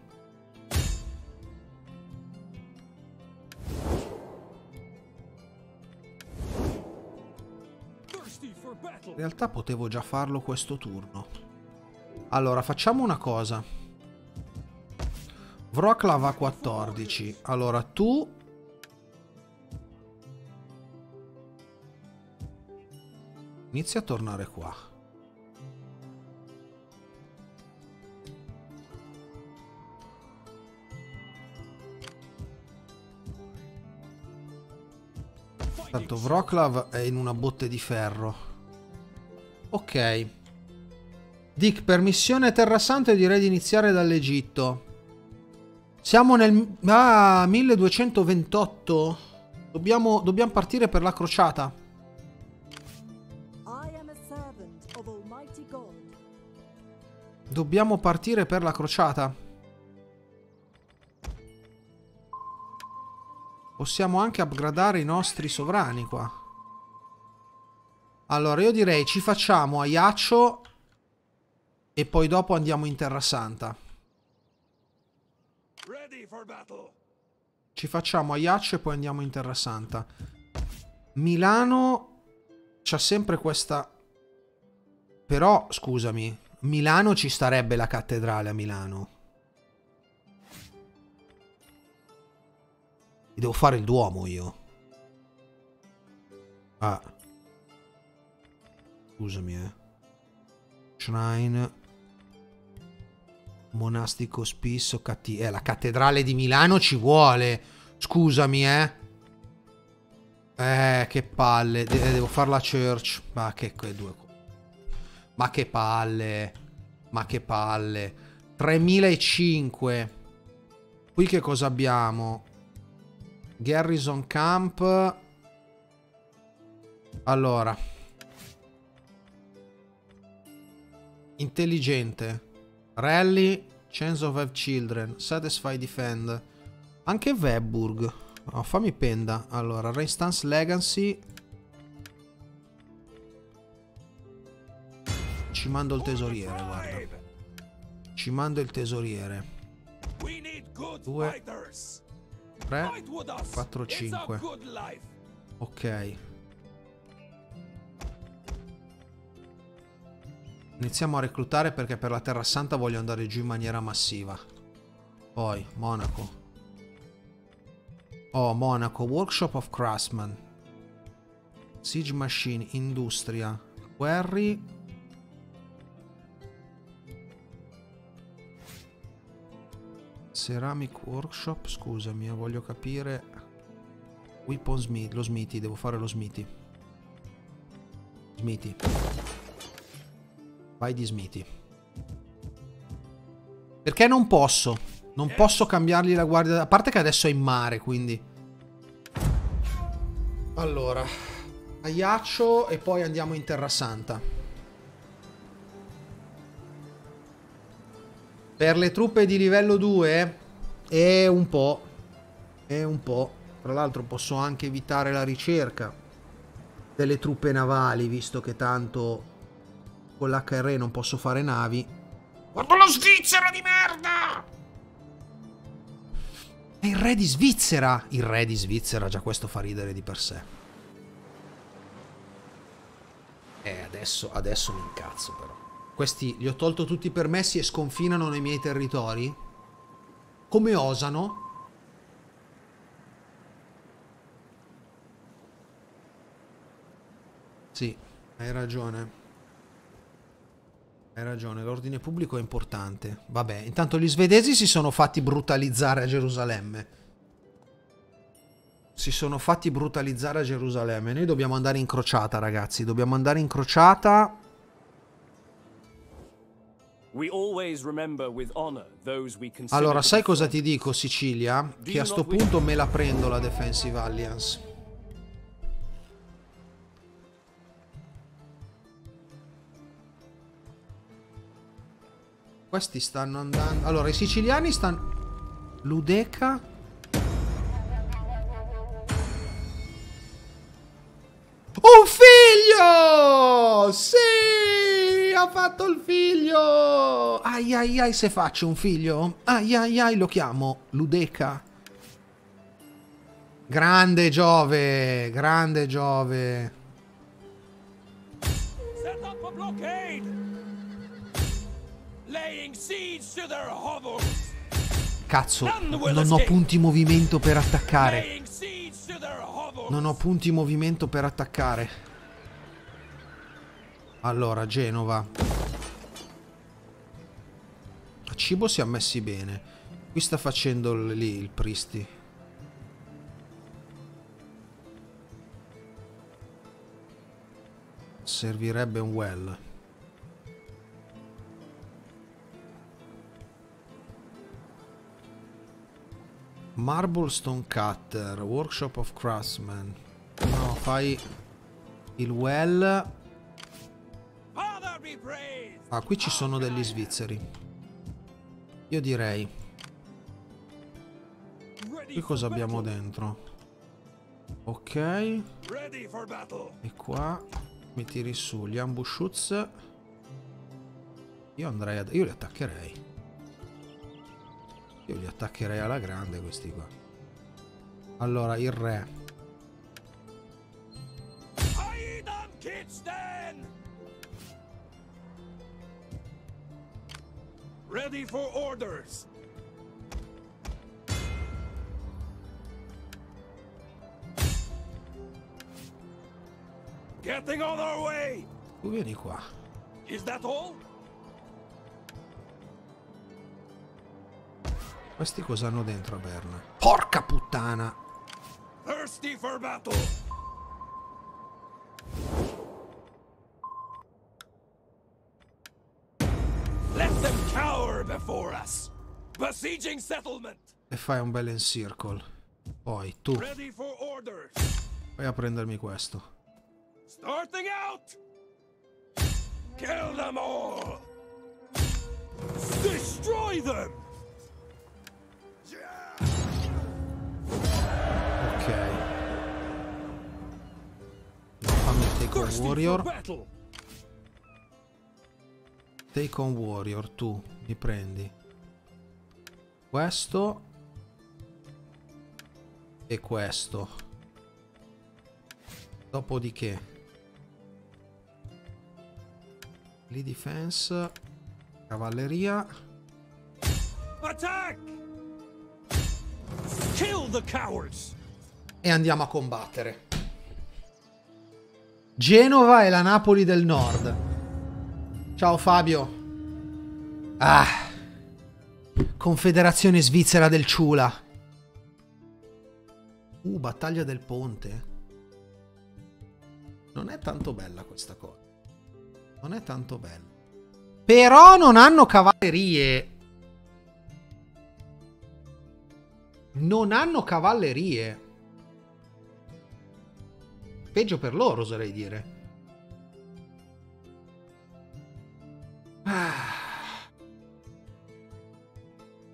In realtà potevo già farlo questo turno. Allora, facciamo una cosa. Wroclaw ha 14. Allora, tu... Inizia a tornare qua. Tanto Wroclaw è in una botte di ferro. Ok. Dick, per missione Terra Santa direi di iniziare dall'Egitto. Siamo nel... Ah, 1228. Dobbiamo, dobbiamo partire per la crociata. Dobbiamo partire per la crociata. Possiamo anche upgradare i nostri sovrani qua. Allora, io direi ci facciamo Aiaccio e poi dopo andiamo in Terra Santa. Ci facciamo Aiaccio e poi andiamo in Terra Santa. Milano c'ha sempre questa... Però, scusami, Milano ci starebbe la cattedrale a Milano. Devo fare il Duomo io. Ah. Scusami, eh. Shrine Monastico spisso, catti... Eh, la cattedrale di Milano ci vuole. Scusami, eh. Eh, che palle. De devo fare la church. Ma che due... Ma che palle. Ma che palle. 3005. Qui che cosa abbiamo? Garrison Camp. Allora. Intelligente. Rally, Chance of Have Children, Satisfy Defend. Anche Webburg. Oh, fammi penda. Allora, Reinstance Legacy. Ci mando il tesoriere, guarda. Ci mando il tesoriere. 2, 3, 4, 5. Ok. Iniziamo a reclutare perché per la Terra Santa voglio andare giù in maniera massiva. Poi, Monaco. Oh, Monaco, Workshop of Craftsman. Siege Machine, Industria. Quarry. Ceramic Workshop, scusami, eh, voglio capire. Weapon Smith, lo Smithy, devo fare lo Smithy. Smithy. Vai di Smithy. Perché non posso? Non posso cambiargli la guardia... A parte che adesso è in mare, quindi... Allora... Aiaccio e poi andiamo in Terra Santa. Per le truppe di livello 2 è un po'. È un po'. Tra l'altro posso anche evitare la ricerca delle truppe navali, visto che tanto con l'HRE non posso fare navi. Guarda lo svizzero di merda! È il re di Svizzera! Il re di Svizzera, già questo fa ridere di per sé. Eh, adesso, adesso mi incazzo però. Questi li ho tolto tutti i permessi e sconfinano nei miei territori? Come osano? Sì, hai ragione. Hai ragione, l'ordine pubblico è importante. Vabbè, intanto gli svedesi si sono fatti brutalizzare a Gerusalemme. Si sono fatti brutalizzare a Gerusalemme. Noi dobbiamo andare in crociata, ragazzi. Dobbiamo andare in crociata. Allora, sai cosa ti dico, Sicilia? Che a sto punto me la prendo la Defensive Alliance. Questi stanno andando... Allora, i siciliani stanno... Ludeca... Un figlio! Sì! Ha fatto il figlio! Ai ai ai se faccio un figlio. Ai ai ai lo chiamo Ludeca. Grande Giove, grande Giove. Set up a blockade! Cazzo, non ho punti movimento per attaccare. Non ho punti movimento per attaccare. Allora, Genova. A cibo si è messi bene. Qui sta facendo lì il Pristi. Servirebbe un well. Marble Stone Cutter, Workshop of Craftsman. No, fai il well. Ah, qui ci sono degli svizzeri. Io direi. Qui cosa abbiamo dentro? Ok. E qua mi tiri su gli ambushoots. Io andrei ad... Io li attaccherei. Io li attaccherei alla grande questi qua. Allora, il re. Ready for orders. Getting on our way. Tu vieni qua. Is that all? Questi cosa hanno dentro a Berna? Porca puttana! Thirsty for battle! Let them cower before us! Besieging settlement! E fai un bel encircle. Poi tu. Vai a prendermi questo. Starting out! Kill them all! Destroy them! Warrior. Take on Warrior, tu mi prendi. Questo. E questo. Dopodiché. Lì defense. Cavalleria. Attack! Kill the cowards! E andiamo a combattere. Genova e la Napoli del Nord. Ciao Fabio. Ah. Confederazione Svizzera del Ciula. Uh, battaglia del ponte. Non è tanto bella questa cosa. Non è tanto bella. Però non hanno cavallerie. Non hanno cavallerie. Peggio per loro, oserei dire. Ah.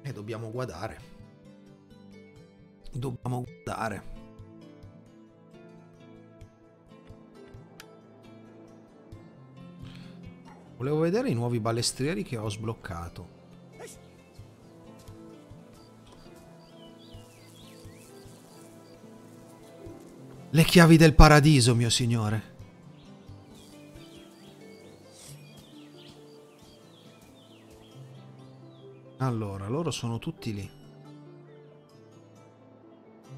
E dobbiamo guardare. Dobbiamo guardare. Volevo vedere i nuovi balestrieri che ho sbloccato. Le chiavi del paradiso, mio signore. Allora, loro sono tutti lì.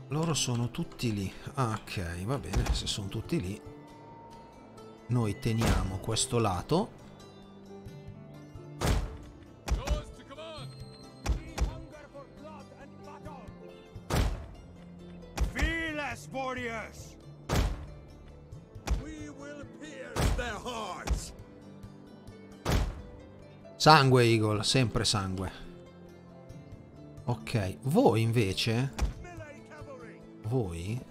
Loro sono tutti lì. Ah, ok, va bene, se sono tutti lì. Noi teniamo questo lato. Sangue, Eagle, sempre sangue. Ok, voi invece... Voi...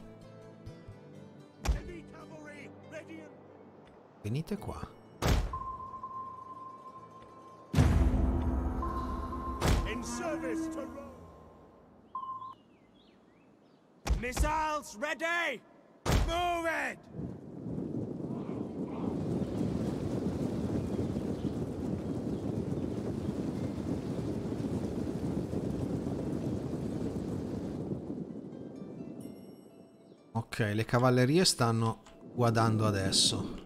Venite qua. Missiles ready! Move it! Ok, le cavallerie stanno guardando adesso.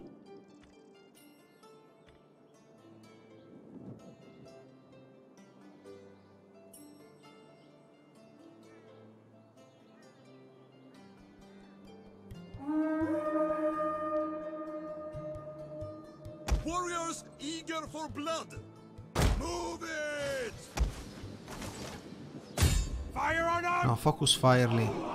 Warriors eager for blood! Move it! Fire on! No, focus fire lì.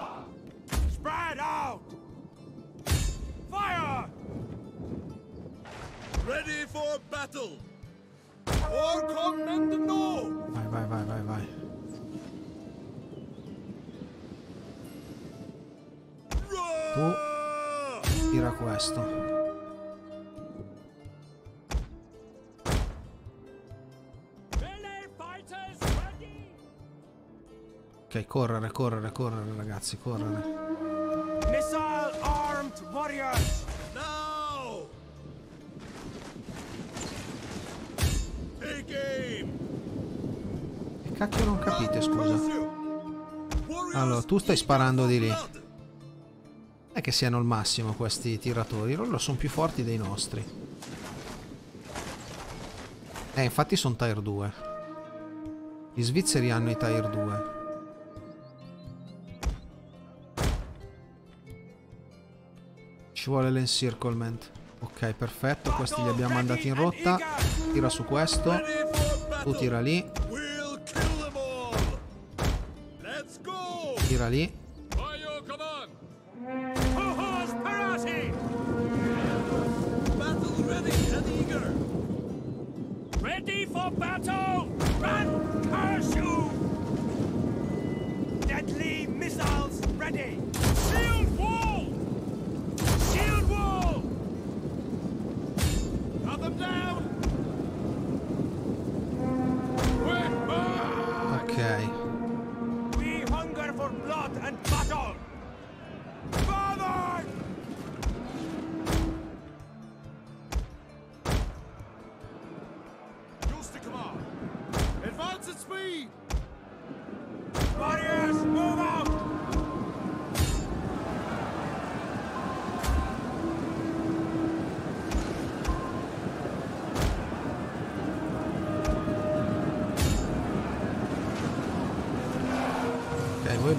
Battle! Or command no! Vai, vai, vai, vai, vai. Tu tira questo. Ok, correre, correre, correre ragazzi, correre. Missile armed warriors! Cacchio non capite, scusa? Allora, tu stai sparando di lì. è che siano il massimo questi tiratori. Loro sono più forti dei nostri. Eh, infatti sono tier 2. Gli svizzeri hanno i tier 2. Ci vuole l'encirclement. Ok, perfetto. Questi li abbiamo mandati in rotta. Tira su questo. Tu tira lì. Tira lì.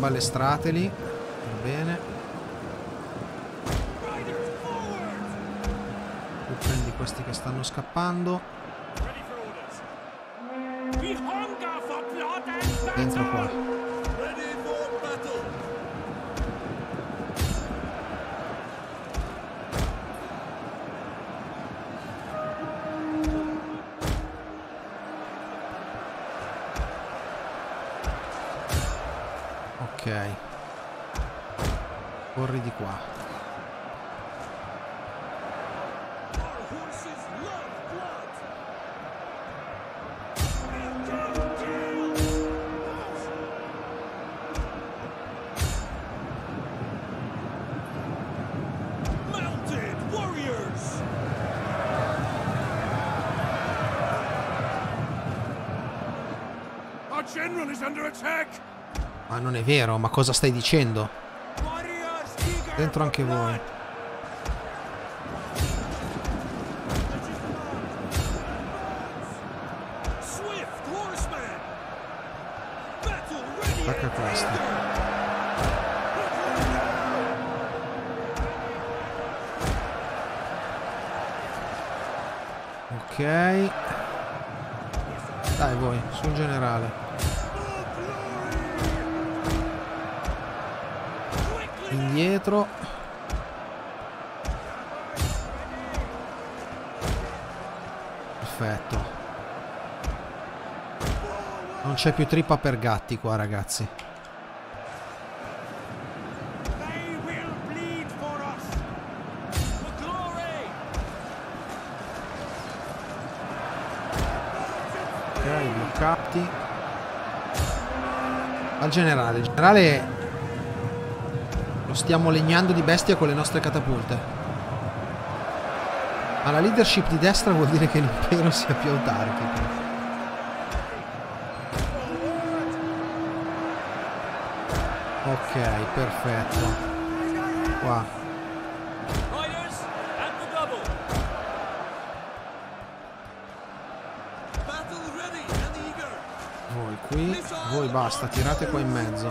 Voi balestrateli. Va bene. Tu prendi questi che stanno scappando. Non è vero, ma cosa stai dicendo? Dentro anche voi. C'è più trippa per gatti qua ragazzi. bloccati al generale. Il generale lo stiamo legnando di bestia con le nostre catapulte. Ma la leadership di destra vuol dire che l'impero sia più autarchico ok perfetto. Qua. Qui voi basta tirate qua in mezzo.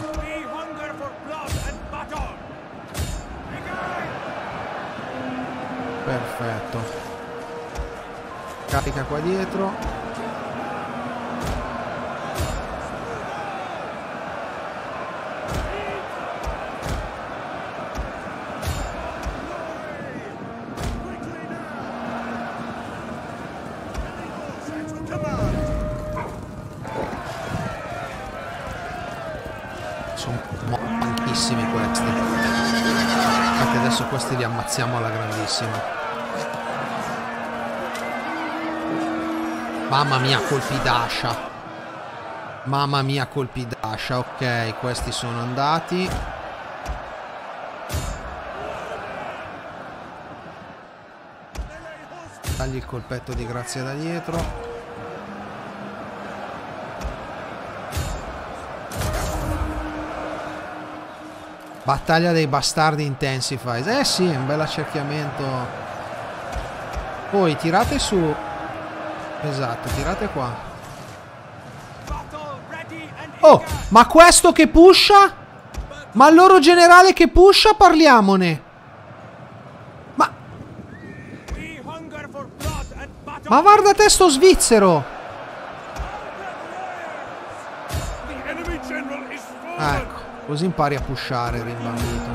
Perfetto. Carica qua dietro ammazziamo alla grandissima. Mamma mia, colpi d'ascia. Mamma mia, colpi d'ascia. Ok, questi sono andati. Tagli il colpetto di grazia da dietro. Battaglia dei bastardi intensifies. Eh sì, un bel accerchiamento. Poi tirate su. Esatto, tirate qua. Oh, ma questo che pusha? Ma il loro generale che pusha? Parliamone. Ma... Ma guarda te sto svizzero. Così impari a pushare rimbambito.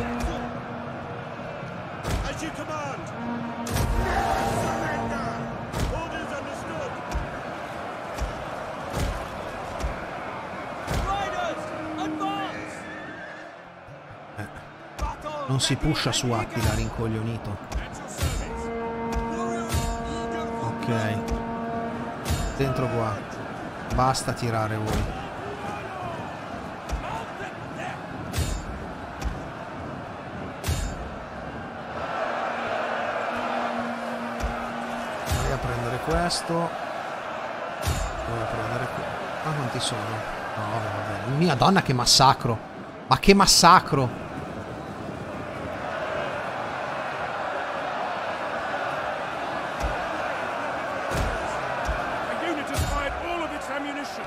Eh. Non si pusha su Attila rincoglionito. Ok. Dentro qua. Basta tirare voi. Questo Devo prendere qui. Ah quanti sono? No vabbè Mia donna che massacro. Ma che massacro.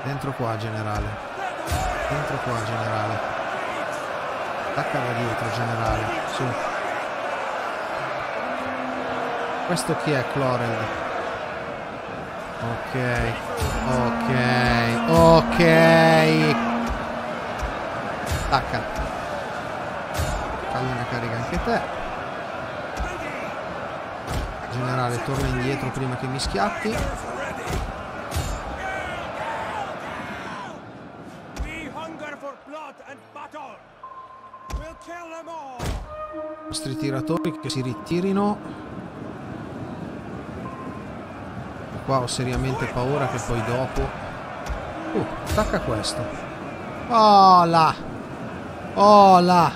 Dentro qua generale. Dentro qua generale. Attacca da dietro generale. Su. Questo chi è Clorel? Ok, ok, ok. Attacca. Fagli una carica anche te. Generale, torna indietro prima che mi schiatti. I nostri tiratori che si ritirino. Qua ho seriamente paura che poi dopo... Uh, attacca questo. Oh là! Oh là!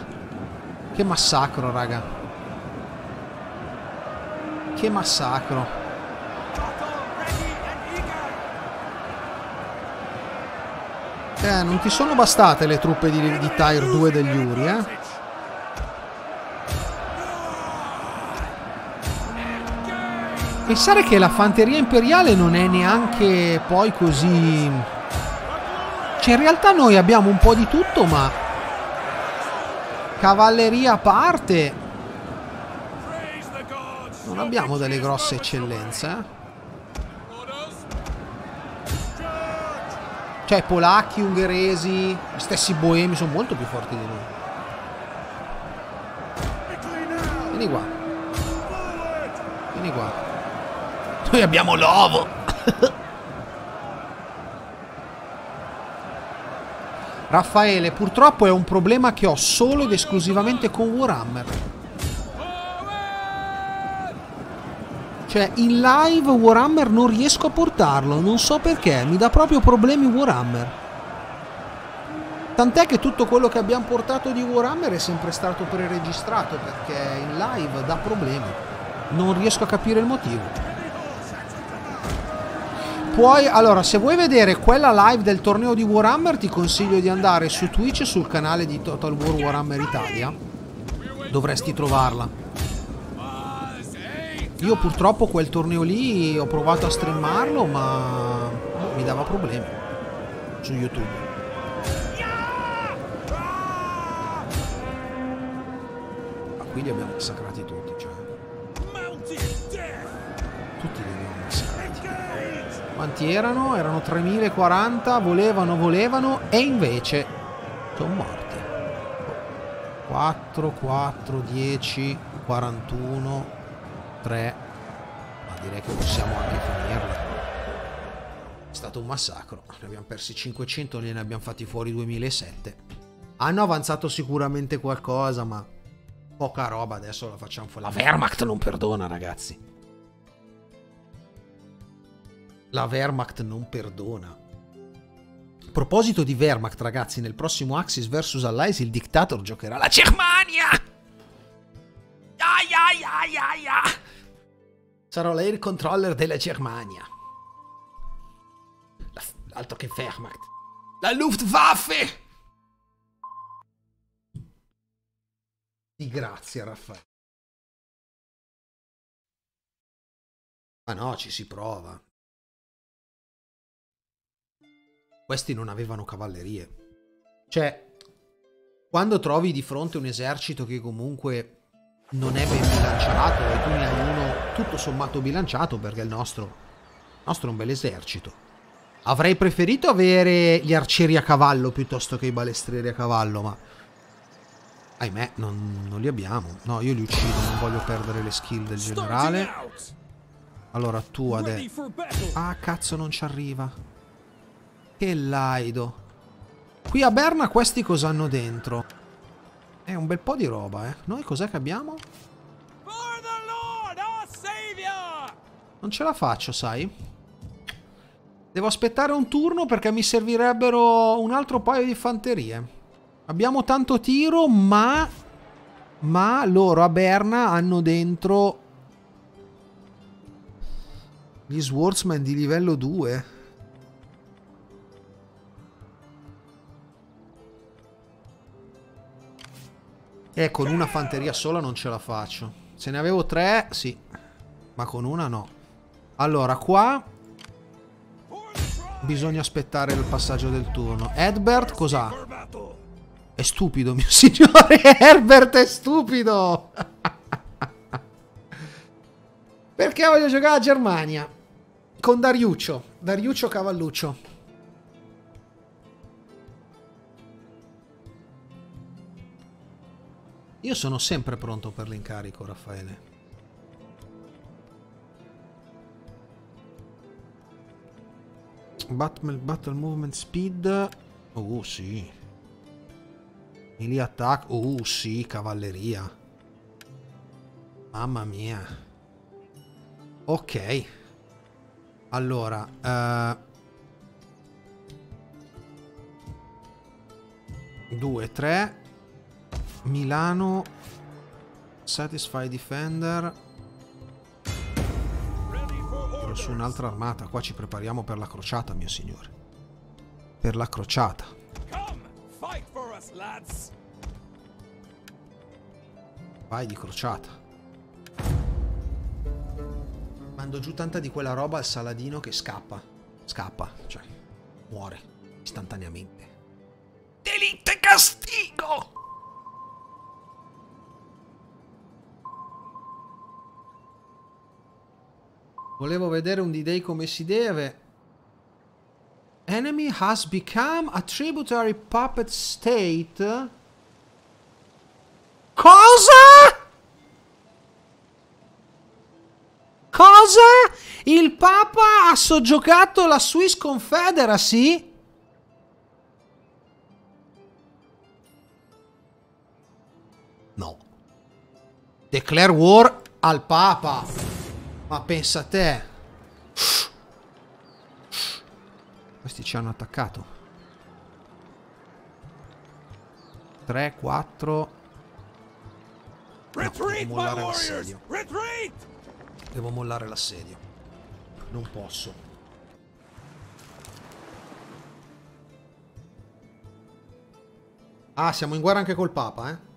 Che massacro, raga. Che massacro. Eh, non ti sono bastate le truppe di, di Tire 2 degli Uri, eh? Pensare che la fanteria imperiale non è neanche poi così... Cioè in realtà noi abbiamo un po' di tutto ma... Cavalleria a parte... Non abbiamo delle grosse eccellenze. Eh? Cioè polacchi, ungheresi, gli stessi boemi sono molto più forti di noi. Noi abbiamo l'ovo. Raffaele, purtroppo è un problema che ho solo ed esclusivamente con Warhammer. Cioè, in live Warhammer non riesco a portarlo, non so perché, mi dà proprio problemi Warhammer. Tant'è che tutto quello che abbiamo portato di Warhammer è sempre stato preregistrato perché in live dà problemi. Non riesco a capire il motivo. Puoi, allora, se vuoi vedere quella live del torneo di Warhammer, ti consiglio di andare su Twitch sul canale di Total War Warhammer Italia. Dovresti trovarla. Io purtroppo quel torneo lì ho provato a streamarlo, ma mi dava problemi su YouTube. Ma qui li abbiamo massacrati tutti, cioè. Quanti erano? Erano 3040, volevano, volevano e invece sono morti. 4, 4, 10, 41, 3 ma direi che possiamo anche finirla. È stato un massacro. Ne abbiamo persi 500 ne abbiamo fatti fuori 2007 hanno avanzato sicuramente qualcosa ma poca roba. Adesso la facciamo fuori. La Wehrmacht non perdona ragazzi la Wehrmacht non perdona a proposito di Wehrmacht ragazzi nel prossimo Axis vs Allies il dictator giocherà la Germania Ai ai ai ai ai. Sarò l'air controller della Germania. Altro che Wehrmacht. La Luftwaffe! Di grazia, Raffaele. Ma no, ci si prova. Questi non avevano cavallerie. Cioè, quando trovi di fronte un esercito che comunque non è ben bilanciato e tu ne hai uno tutto sommato bilanciato perché il nostro, il nostro è un bel esercito. Avrei preferito avere gli arcieri a cavallo piuttosto che i balestrieri a cavallo, ma ahimè non, non li abbiamo. No, io li uccido, non voglio perdere le skill del generale. Allora tu adesso... Ah, cazzo, non ci arriva. Che laido. Qui a Berna questi cosa hanno dentro? È un bel po' di roba, eh. Noi cos'è che abbiamo? Non ce la faccio, sai? Devo aspettare un turno perché mi servirebbero un altro paio di fanterie. Abbiamo tanto tiro, ma... Ma loro a Berna hanno dentro... Gli Swordsman di livello 2. Eh, con una fanteria sola non ce la faccio. Se ne avevo tre, sì. Ma con una no. Allora, qua... Bisogna aspettare il passaggio del turno. Edbert cos'ha? È stupido, mio <laughs> signore. Herbert è stupido. <laughs> Perché voglio giocare a Germania? Con Dariuccio. Dariuccio Cavalluccio. Io sono sempre pronto per l'incarico, Raffaele. Battle, battle movement speed. Oh, sì. Melee attack. Oh, sì, cavalleria. Mamma mia. Ok. Allora, uh... 2, 3 Milano Satisfy Defender Tiro su un'altra armata Qua ci prepariamo per la crociata mio signore Per la crociata Vai di crociata Mando giù tanta di quella roba al Saladino che scappa. Scappa, cioè, muore istantaneamente. Delite castigo! Volevo vedere un D-Day come si deve. Enemy has become a tributary puppet state. Cosa? Cosa? Il Papa ha soggiogato la Swiss Confederacy? No. Declare war al Papa. Ma pensa a te. Questi ci hanno attaccato. 3, 4. No, devo mollare l'assedio. Devo mollare l'assedio. Non posso. Ah, siamo in guerra anche col Papa, eh?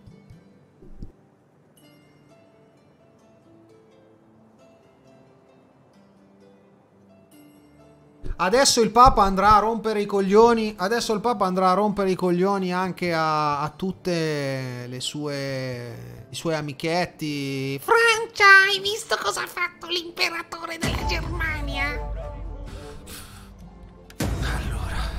Adesso il Papa andrà a rompere i coglioni. Adesso il Papa andrà a rompere i coglioni anche a, a tutte le sue. i suoi amichetti. Francia, hai visto cosa ha fatto l'imperatore della Germania? Allora.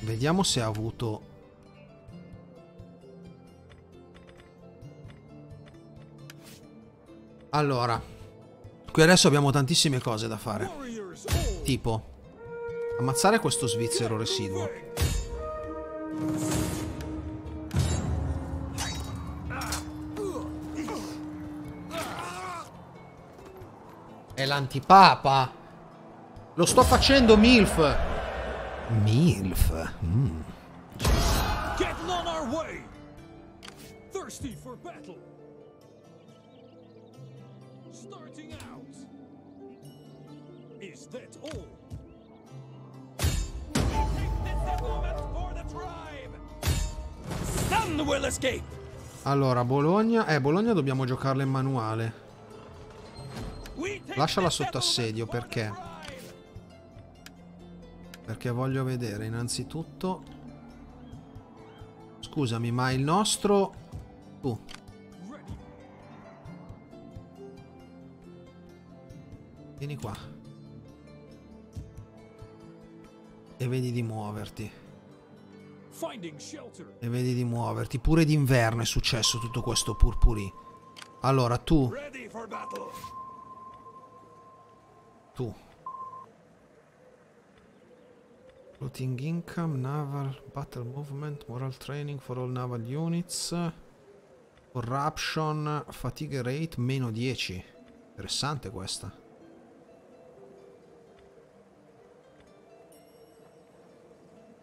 Vediamo se ha avuto Allora, qui adesso abbiamo tantissime cose da fare. Tipo, ammazzare questo svizzero residuo. È l'antipapa. Lo sto facendo, MILF. MILF. Mm. Getting on our way. Thirsty for battle. Is that all? Allora, Bologna... Eh, Bologna dobbiamo giocarla in manuale. Lasciala sotto assedio, perché? Perché voglio vedere, innanzitutto... Scusami, ma il nostro... Uh, Vieni qua. E vedi di muoverti. E vedi di muoverti. Pure d'inverno è successo tutto questo purpurì. Allora, tu... Tu. Floating income, naval, battle movement, moral training for all naval units. Corruption, fatigue rate, meno 10. Interessante questa.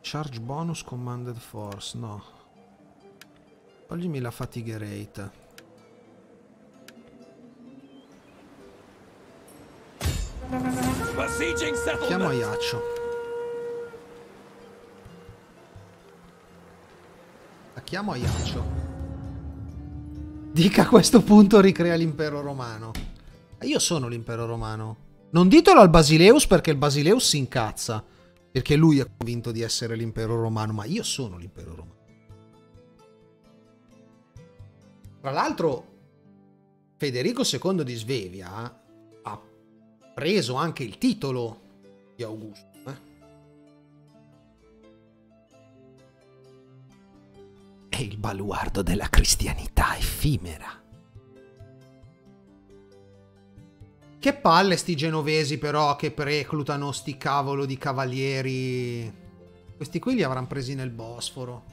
Charge bonus commanded force, no. Toglimi la fatigue rate. Chiamo Aiaccio. La chiamo Aiaccio. Dica a questo punto ricrea l'impero romano. Io sono l'impero romano. Non ditelo al Basileus perché il Basileus si incazza. Perché lui è convinto di essere l'impero romano, ma io sono l'impero romano. Tra l'altro, Federico II di Svevia ha preso anche il titolo di Augusto. Eh? È il baluardo della cristianità effimera. Che palle sti genovesi però che preclutano sti cavolo di cavalieri. Questi qui li avranno presi nel Bosforo.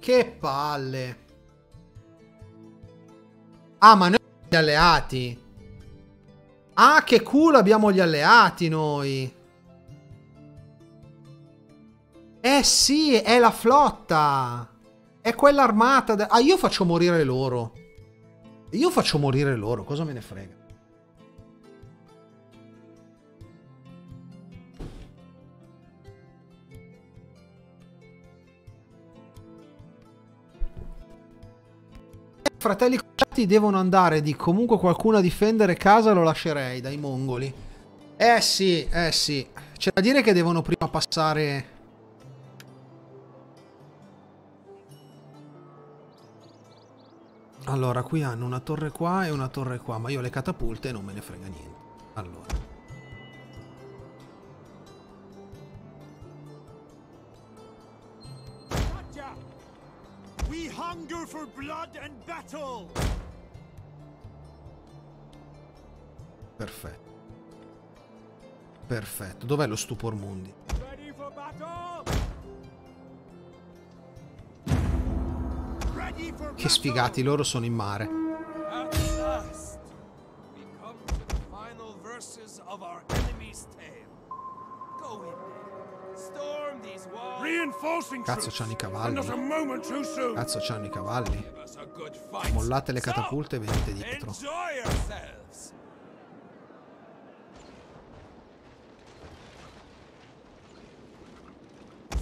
Che palle. Ah, ma noi abbiamo gli alleati. Ah, che culo abbiamo gli alleati noi. Eh sì, è la flotta. È quell'armata. Ah, io faccio morire loro. Io faccio morire loro, cosa me ne frega. Fratelli crociati devono andare di comunque qualcuno a difendere casa lo lascerei dai mongoli. Eh sì, eh sì. C'è da dire che devono prima passare... Allora, qui hanno una torre qua e una torre qua, ma io le catapulte non me ne frega niente. Hunger for blood and battle! Perfetto. Perfetto. Dov'è lo stupor mundi? Ready for battle! Che sfigati, loro sono in mare. Go in there, storm these walls, Reinforcing Cazzo, troops! c'hanno i cavalli. not a moment too soon! Cazzo, c'hanno i cavalli. give us a good fight. Mollate le catapulte e venite dietro. Enjoy yourselves.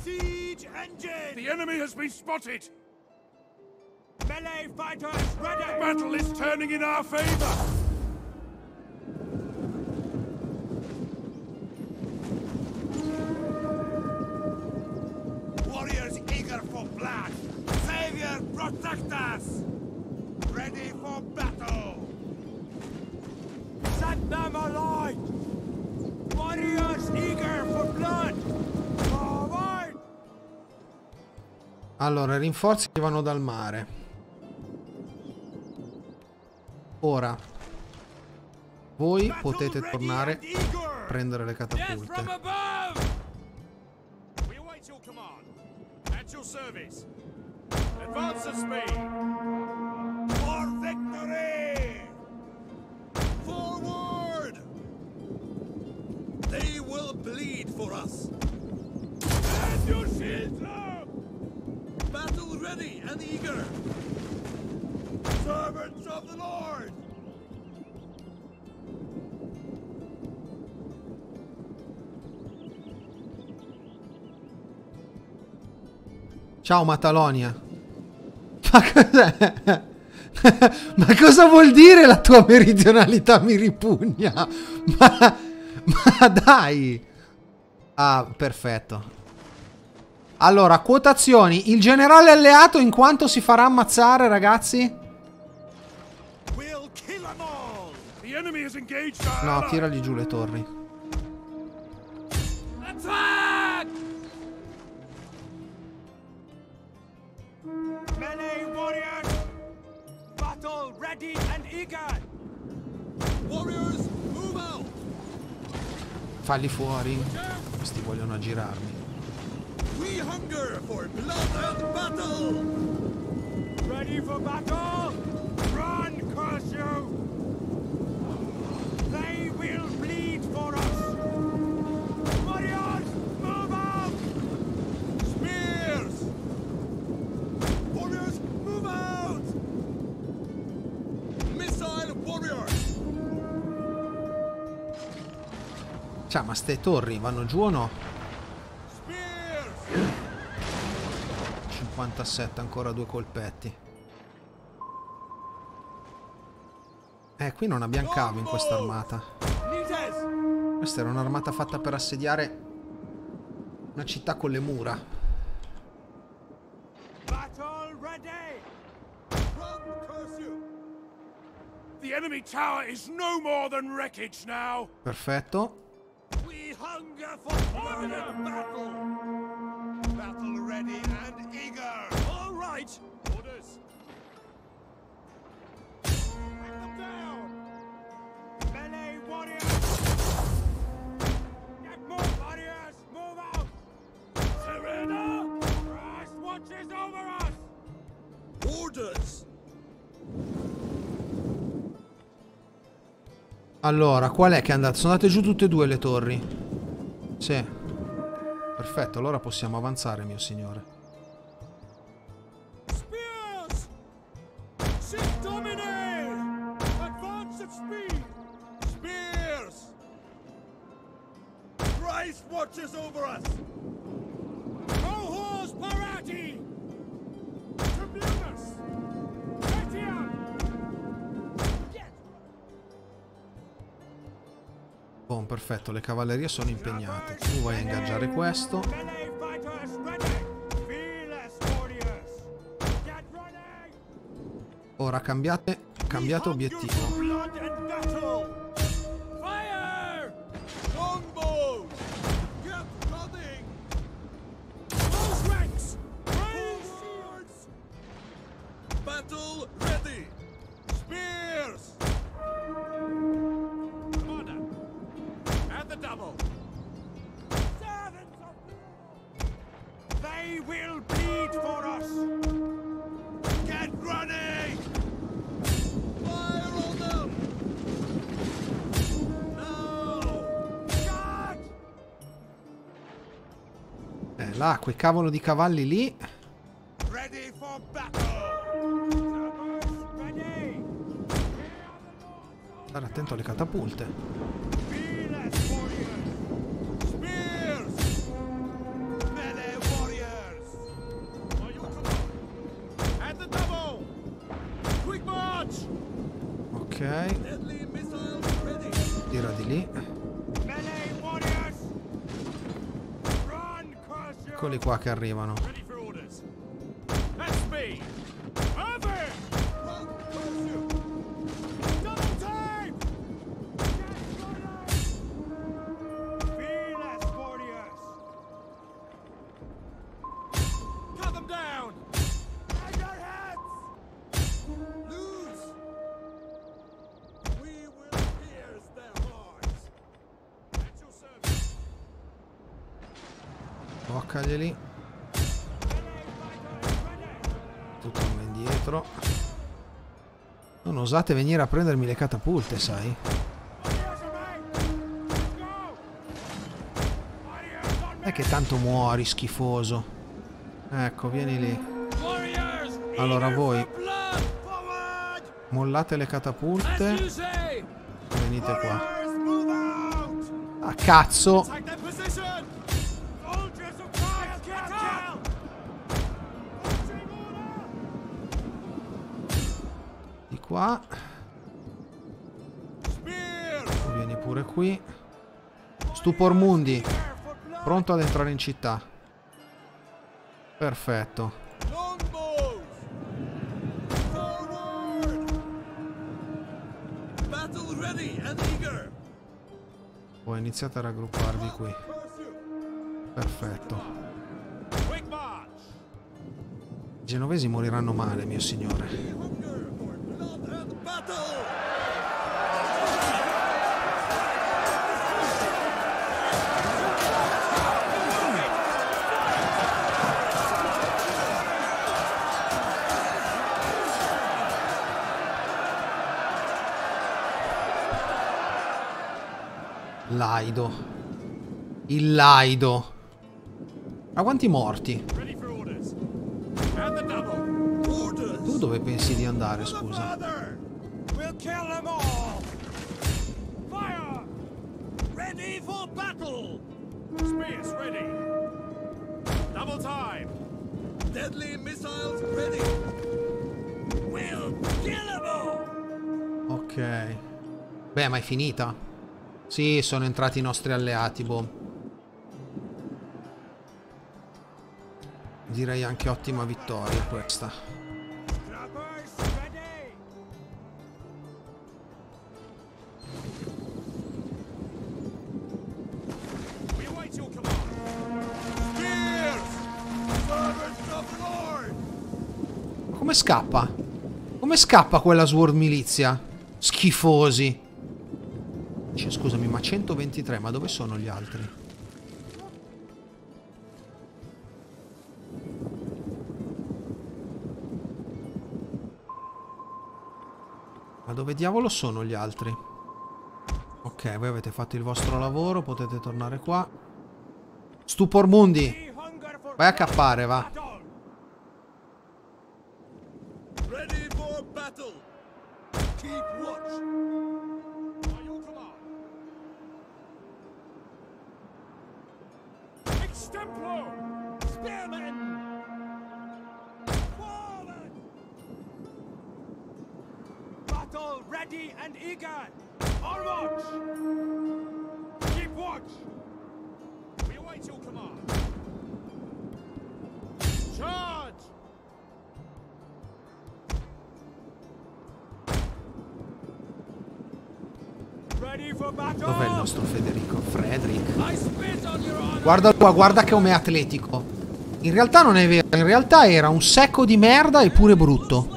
Siege engine! The enemy has been spotted! Melee fighters ready! The battle is turning in our favor! Protect us! Ready for battle! Set them alight! Warriors eager for blood! Forward! Allora, rinforzi arrivano dal mare. Ora, voi potete tornare a prendere le Death catapulte. from Advance at speed. For victory! Forward! They will bleed for us. And your shields up! Battle ready and eager. Servants of the Lord! Ciao Matalonia. Ma cos'è? <laughs> Ma cosa vuol dire la tua meridionalità mi ripugna? <laughs> Ma, ma dai. Ah, perfetto. Allora, quotazioni. Il generale alleato in quanto si farà ammazzare, ragazzi? No, tirali giù le torri. Ready and eager! Warriors, move out! Falli fuori. Questi vogliono aggirarmi. We hunger for blood and battle! Ready for battle? Run, curse you! They will bleed for us! Cioè, ma ste torri vanno giù o no? Spears! 57, ancora due colpetti. Eh, qui non abbiamo cavo in questa armata. Questa era un'armata fatta per assediare una città con le mura. Perfetto. Hunger for and battle! Battle ready and eager! All right! Orders! Bring them down! Melee warriors! Get more warriors! Move out! Serena! Christ watches over us! Orders! Allora, qual è che è andato? Sono andate giù tutte e due le torri. Sì. Perfetto, allora possiamo avanzare, mio signore. Christ watches over us! Cohors Parati! Boh, perfetto, le cavallerie sono impegnate. Tu vai a ingaggiare questo. Ora cambiate, cambiate obiettivo. Eh, là, quei cavolo di cavalli lì. Ready for battle! Traverse ready! Stare attento alle catapulte. Ok, tira di lì. Eccoli qua che arrivano. Osate venire a prendermi le catapulte, sai? È che tanto muori, schifoso. Ecco, vieni lì. Allora voi mollate le catapulte. Venite qua. Ah, cazzo! Qua. Vieni pure qui. Stupor Mundi. Pronto ad entrare in città. Perfetto. Voi iniziate a raggrupparvi qui. Perfetto. I genovesi moriranno male, mio signore. Hunger for blood and battle! Laido. Il laido. Ma quanti morti? Tu dove pensi di andare, scusa? È finita? Sì, sono entrati i nostri alleati, boh. Direi anche ottima vittoria questa. Come scappa? Come scappa quella Sword Milizia? Schifosi. Scusami, ma 123, ma dove sono gli altri? Ma dove diavolo sono gli altri? Ok, voi avete fatto il vostro lavoro, potete tornare qua. Stupor Mundi! Vai a cappare, va. Guarda qua, guarda che com'è atletico. In realtà non è vero, in realtà era un secco di merda eppure brutto.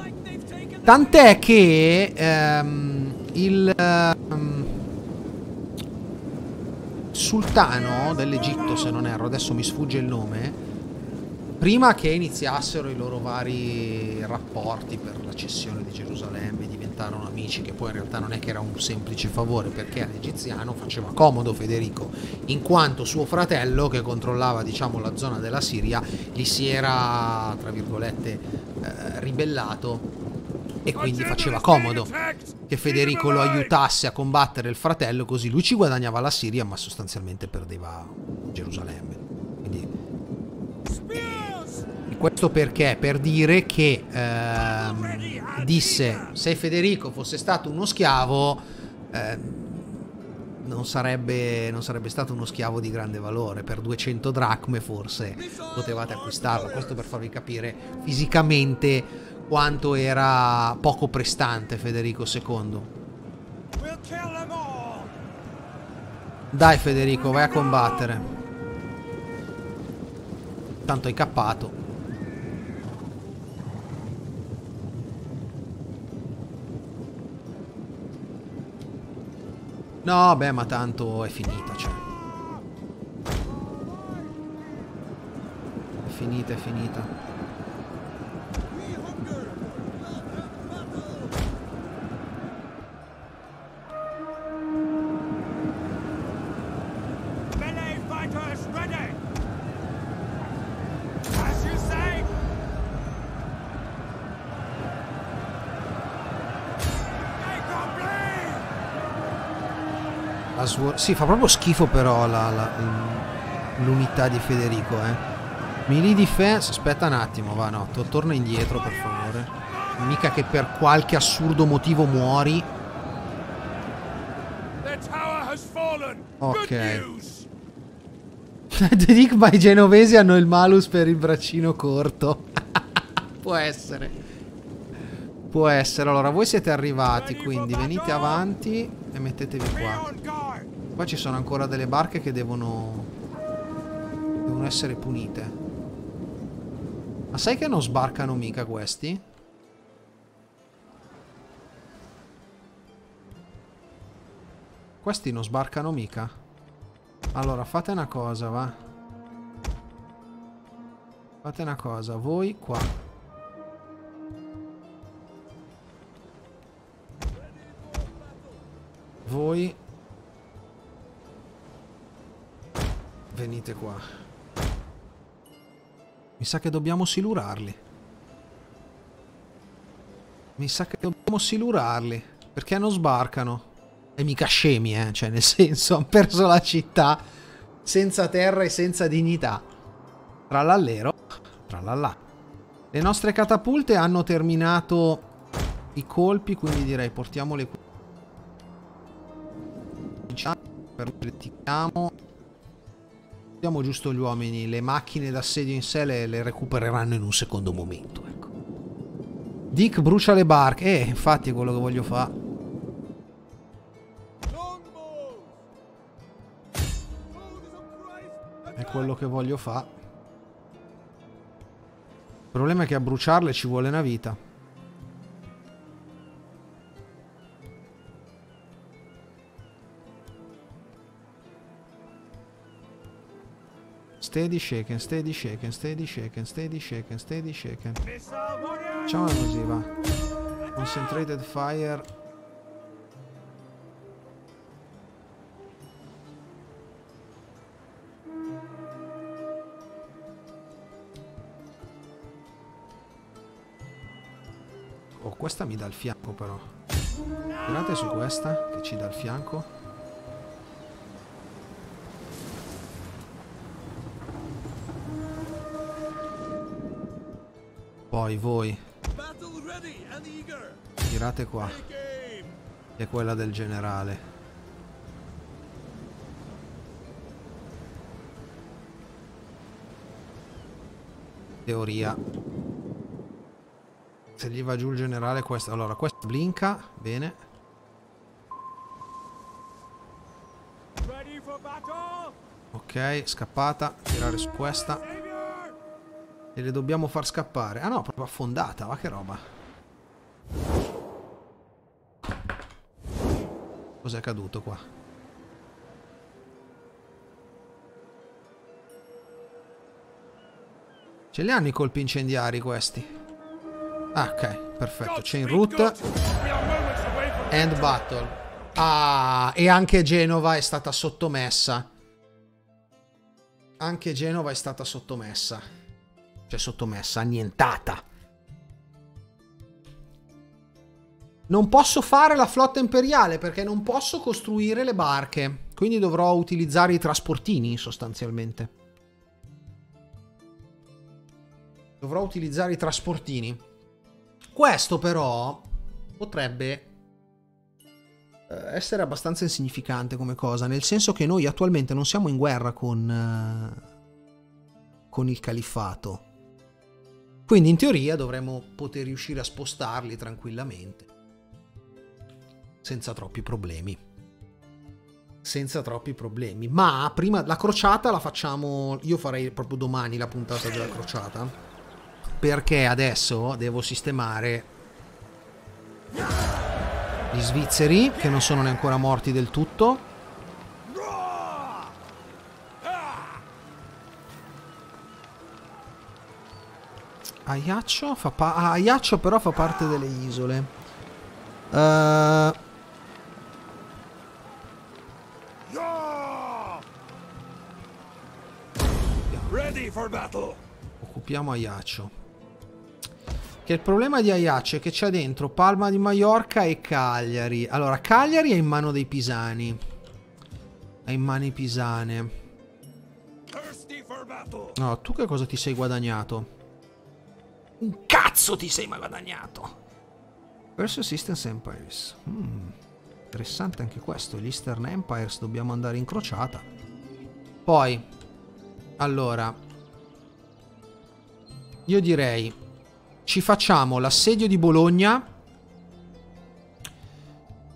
Tant'è che ehm, il ehm, sultano dell'Egitto, se non erro, adesso mi sfugge il nome, prima che iniziassero i loro vari rapporti per la cessione di Gerusalemme, diventarono amici, che poi in realtà non è che era un semplice favore, perché all'egiziano faceva comodo Federico, in quanto suo fratello, che controllava diciamo la zona della Siria, gli si era, tra virgolette, eh, ribellato e quindi faceva comodo che Federico lo aiutasse a combattere il fratello, così lui ci guadagnava la Siria, ma sostanzialmente perdeva Gerusalemme. Quindi questo perché? Per dire che ehm, disse se Federico fosse stato uno schiavo ehm, non, sarebbe, non sarebbe stato uno schiavo di grande valore. Per 200 dracme forse potevate acquistarlo. Questo per farvi capire fisicamente quanto era poco prestante Federico II. Dai Federico, vai a combattere. Tanto hai cappato. No, beh, ma tanto è finita, cioè. È finita, è finita. La swor- sì, fa proprio schifo però l'unità di Federico, eh. Melee defense, aspetta un attimo, va, no, to- torna indietro per favore. Mica che per qualche assurdo motivo muori. The! Ok. Good news! <laughs> Enigma i genovesi hanno il malus per il braccino corto. <laughs> Può essere. Può essere. Allora, voi siete arrivati, quindi venite avanti e mettetevi qua. Qua ci sono ancora delle barche che devono... Devono essere punite. Ma sai che non sbarcano mica questi? Questi non sbarcano mica. Allora, fate una cosa, va. Fate una cosa, voi qua. Voi venite qua. Mi sa che dobbiamo silurarli. Mi sa che dobbiamo silurarli. Perché non sbarcano? E mica scemi, eh. Cioè, nel <laughs> senso, hanno perso la città senza terra e senza dignità. Trallallero. Trallallà. Le nostre catapulte hanno terminato i colpi, quindi direi portiamole qui. Rettiamo. Diamo giusto gli uomini. Le macchine d'assedio in sé le, le recupereranno in un secondo momento. Ecco. Dick brucia le barche. Eh, infatti è quello che voglio fare. È quello che voglio fare. Il problema è che a bruciarle ci vuole una vita. Steady shaken, steady shaken, steady shaken, steady shaken, steady shaken. Facciamola così, va. Concentrated fire. Oh, questa mi dà il fianco però. Tirate su questa che ci dà il fianco. Poi voi tirate qua, che è quella del generale. Teoria. Se gli va giù il generale questa Allora, questa blinca, bene. Ok, scappata, tirare su questa. E le dobbiamo far scappare. Ah no, proprio affondata. Va che roba. Cos'è caduto qua? Ce li hanno i colpi incendiari questi? Ah, ok, perfetto. Chain from End battle. Ah, e anche Genova è stata sottomessa. Anche Genova è stata sottomessa. Cioè sottomessa, annientata. Non posso fare la flotta imperiale perché non posso costruire le barche. Quindi dovrò utilizzare i trasportini sostanzialmente. Dovrò utilizzare i trasportini. Questo però potrebbe eh, essere abbastanza insignificante come cosa, nel senso che noi attualmente non siamo in guerra con, eh, con il califfato. Quindi in teoria dovremmo poter riuscire a spostarli tranquillamente. Senza troppi problemi. Senza troppi problemi. Ma prima la crociata la facciamo. Io farei proprio domani la puntata della crociata. Perché adesso devo sistemare gli svizzeri che non sono neanche ancora morti del tutto. Aiaccio fa pa- ah, Aiaccio però fa parte delle isole. Battle. occupiamo Aiaccio. Che il problema di Aiaccio è che c'è dentro Palma di Mallorca e Cagliari. Allora, Cagliari è in mano dei pisani. È in mani pisane. No, tu che cosa ti sei guadagnato? Un cazzo ti sei mai guadagnato! Verso Assistance Empires. Hmm, interessante anche questo. Gli Eastern Empires dobbiamo andare in crociata. Poi, allora, io direi, ci facciamo l'assedio di Bologna.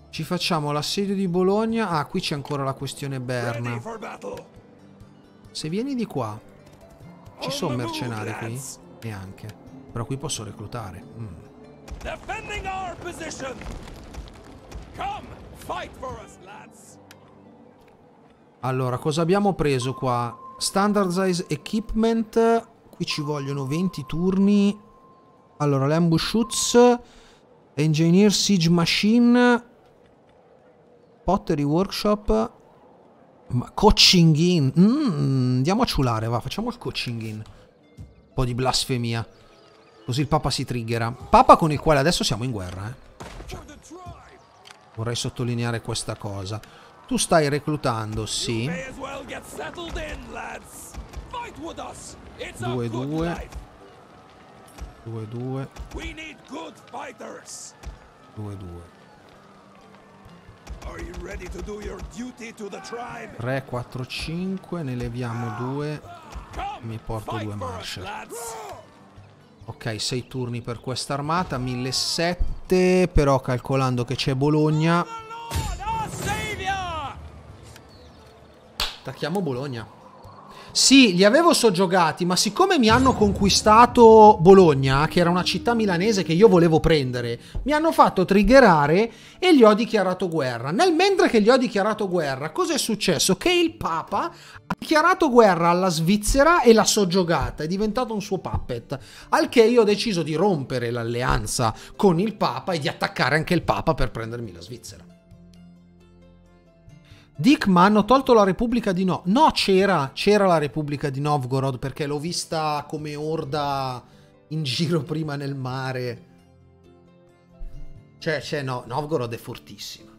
Ci facciamo l'assedio di Bologna. Ah, qui c'è ancora la questione Berna. Se vieni di qua, ci On sono mercenari qui? Neanche. Però qui posso reclutare. Mm. Defending our position. Come, fight for us, lads. Allora, cosa abbiamo preso qua? Standardized Equipment. Qui ci vogliono 20 turni. Allora, l'ambush shoots. Engineer Siege Machine. Pottery Workshop. Ma coaching in. Mm, andiamo a ciulare, va. Facciamo il coaching in. Un po' di blasfemia. Così il Papa si triggera. Papa con il quale adesso siamo in guerra, eh. Vorrei sottolineare questa cosa. Tu stai reclutando, sì. May as well get settled in, lads. Fight with us. It's a Due, good due. life. 2, 2, We need good fighters. 2, 2. Are you ready to do your duty to the tribe? 3, 4, 5. Ne leviamo 2. Come, Mi porto fight due for us, marshal. Ok, 6 turni per questa armata. 1007. Però calcolando che c'è Bologna. Attacchiamo Bologna. Sì, li avevo soggiogati, ma siccome mi hanno conquistato Bologna, che era una città milanese che io volevo prendere, mi hanno fatto triggerare e gli ho dichiarato guerra. Nel mentre che gli ho dichiarato guerra, cosa è successo? Che il Papa ha dichiarato guerra alla Svizzera e l'ha soggiogata, è diventato un suo puppet. Al che io ho deciso di rompere l'alleanza con il Papa e di attaccare anche il Papa per prendermi la Svizzera. Dick, ma hanno tolto la Repubblica di No. No, c'era, c'era la Repubblica di Novgorod perché l'ho vista come orda in giro <laughs> prima nel mare. Cioè, cioè, no, Novgorod è fortissima.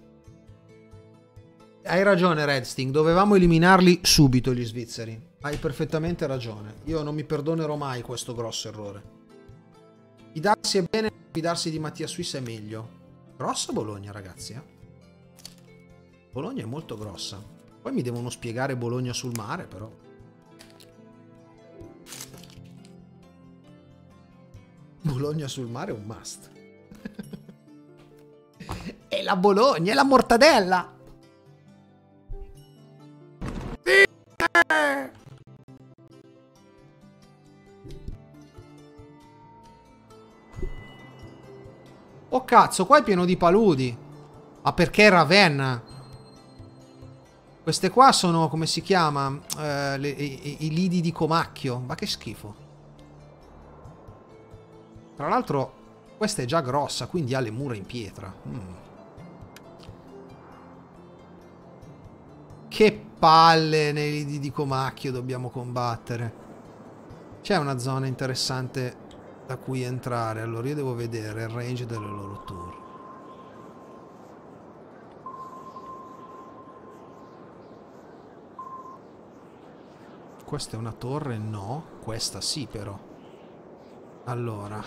Hai ragione, Redsting, dovevamo eliminarli subito gli svizzeri. Hai perfettamente ragione. Io non mi perdonerò mai questo grosso errore. Fidarsi è bene, fidarsi di Mattia Suisse è meglio. Grossa Bologna, ragazzi, eh. Bologna è molto grossa. Poi mi devono spiegare Bologna sul mare, però. Bologna sul mare è un must. <laughs> e la Bologna, e la mortadella! Oh cazzo, qua è pieno di paludi. Ma perché Ravenna? Queste qua sono, come si chiama? Eh, le- i, i lidi di Comacchio. Ma che schifo. Tra l'altro, questa è già grossa, quindi ha le mura in pietra. Mm. Che palle nei lidi di Comacchio dobbiamo combattere. C'è una zona interessante da cui entrare. Allora io devo vedere il range delle loro tour. Questa è una torre? No. Questa sì però. Allora.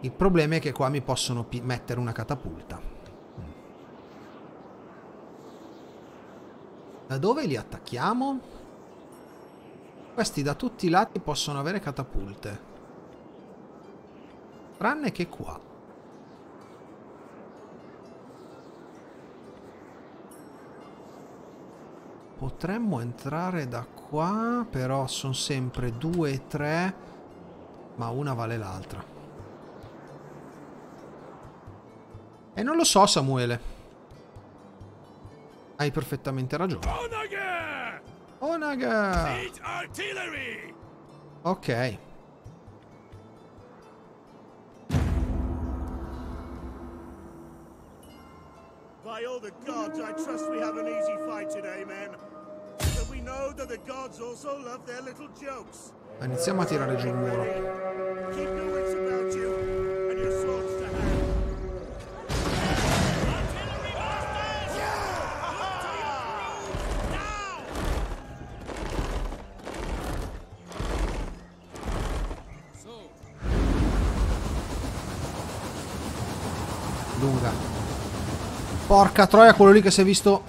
Il problema è che qua mi possono mettere una catapulta. Da dove li attacchiamo? Questi da tutti i lati possono avere catapulte. Tranne che qua. Potremmo entrare da qua, però sono sempre due e tre, ma una vale l'altra. E non lo so, Samuele. Hai perfettamente ragione. Onaga! Artillery! Ok. The gods, I trust we have an easy fight today, men. But we know that the gods also love their little jokes. Iniziamo a tirare giù il muro. Keep your wits Porca troia, quello lì che si è visto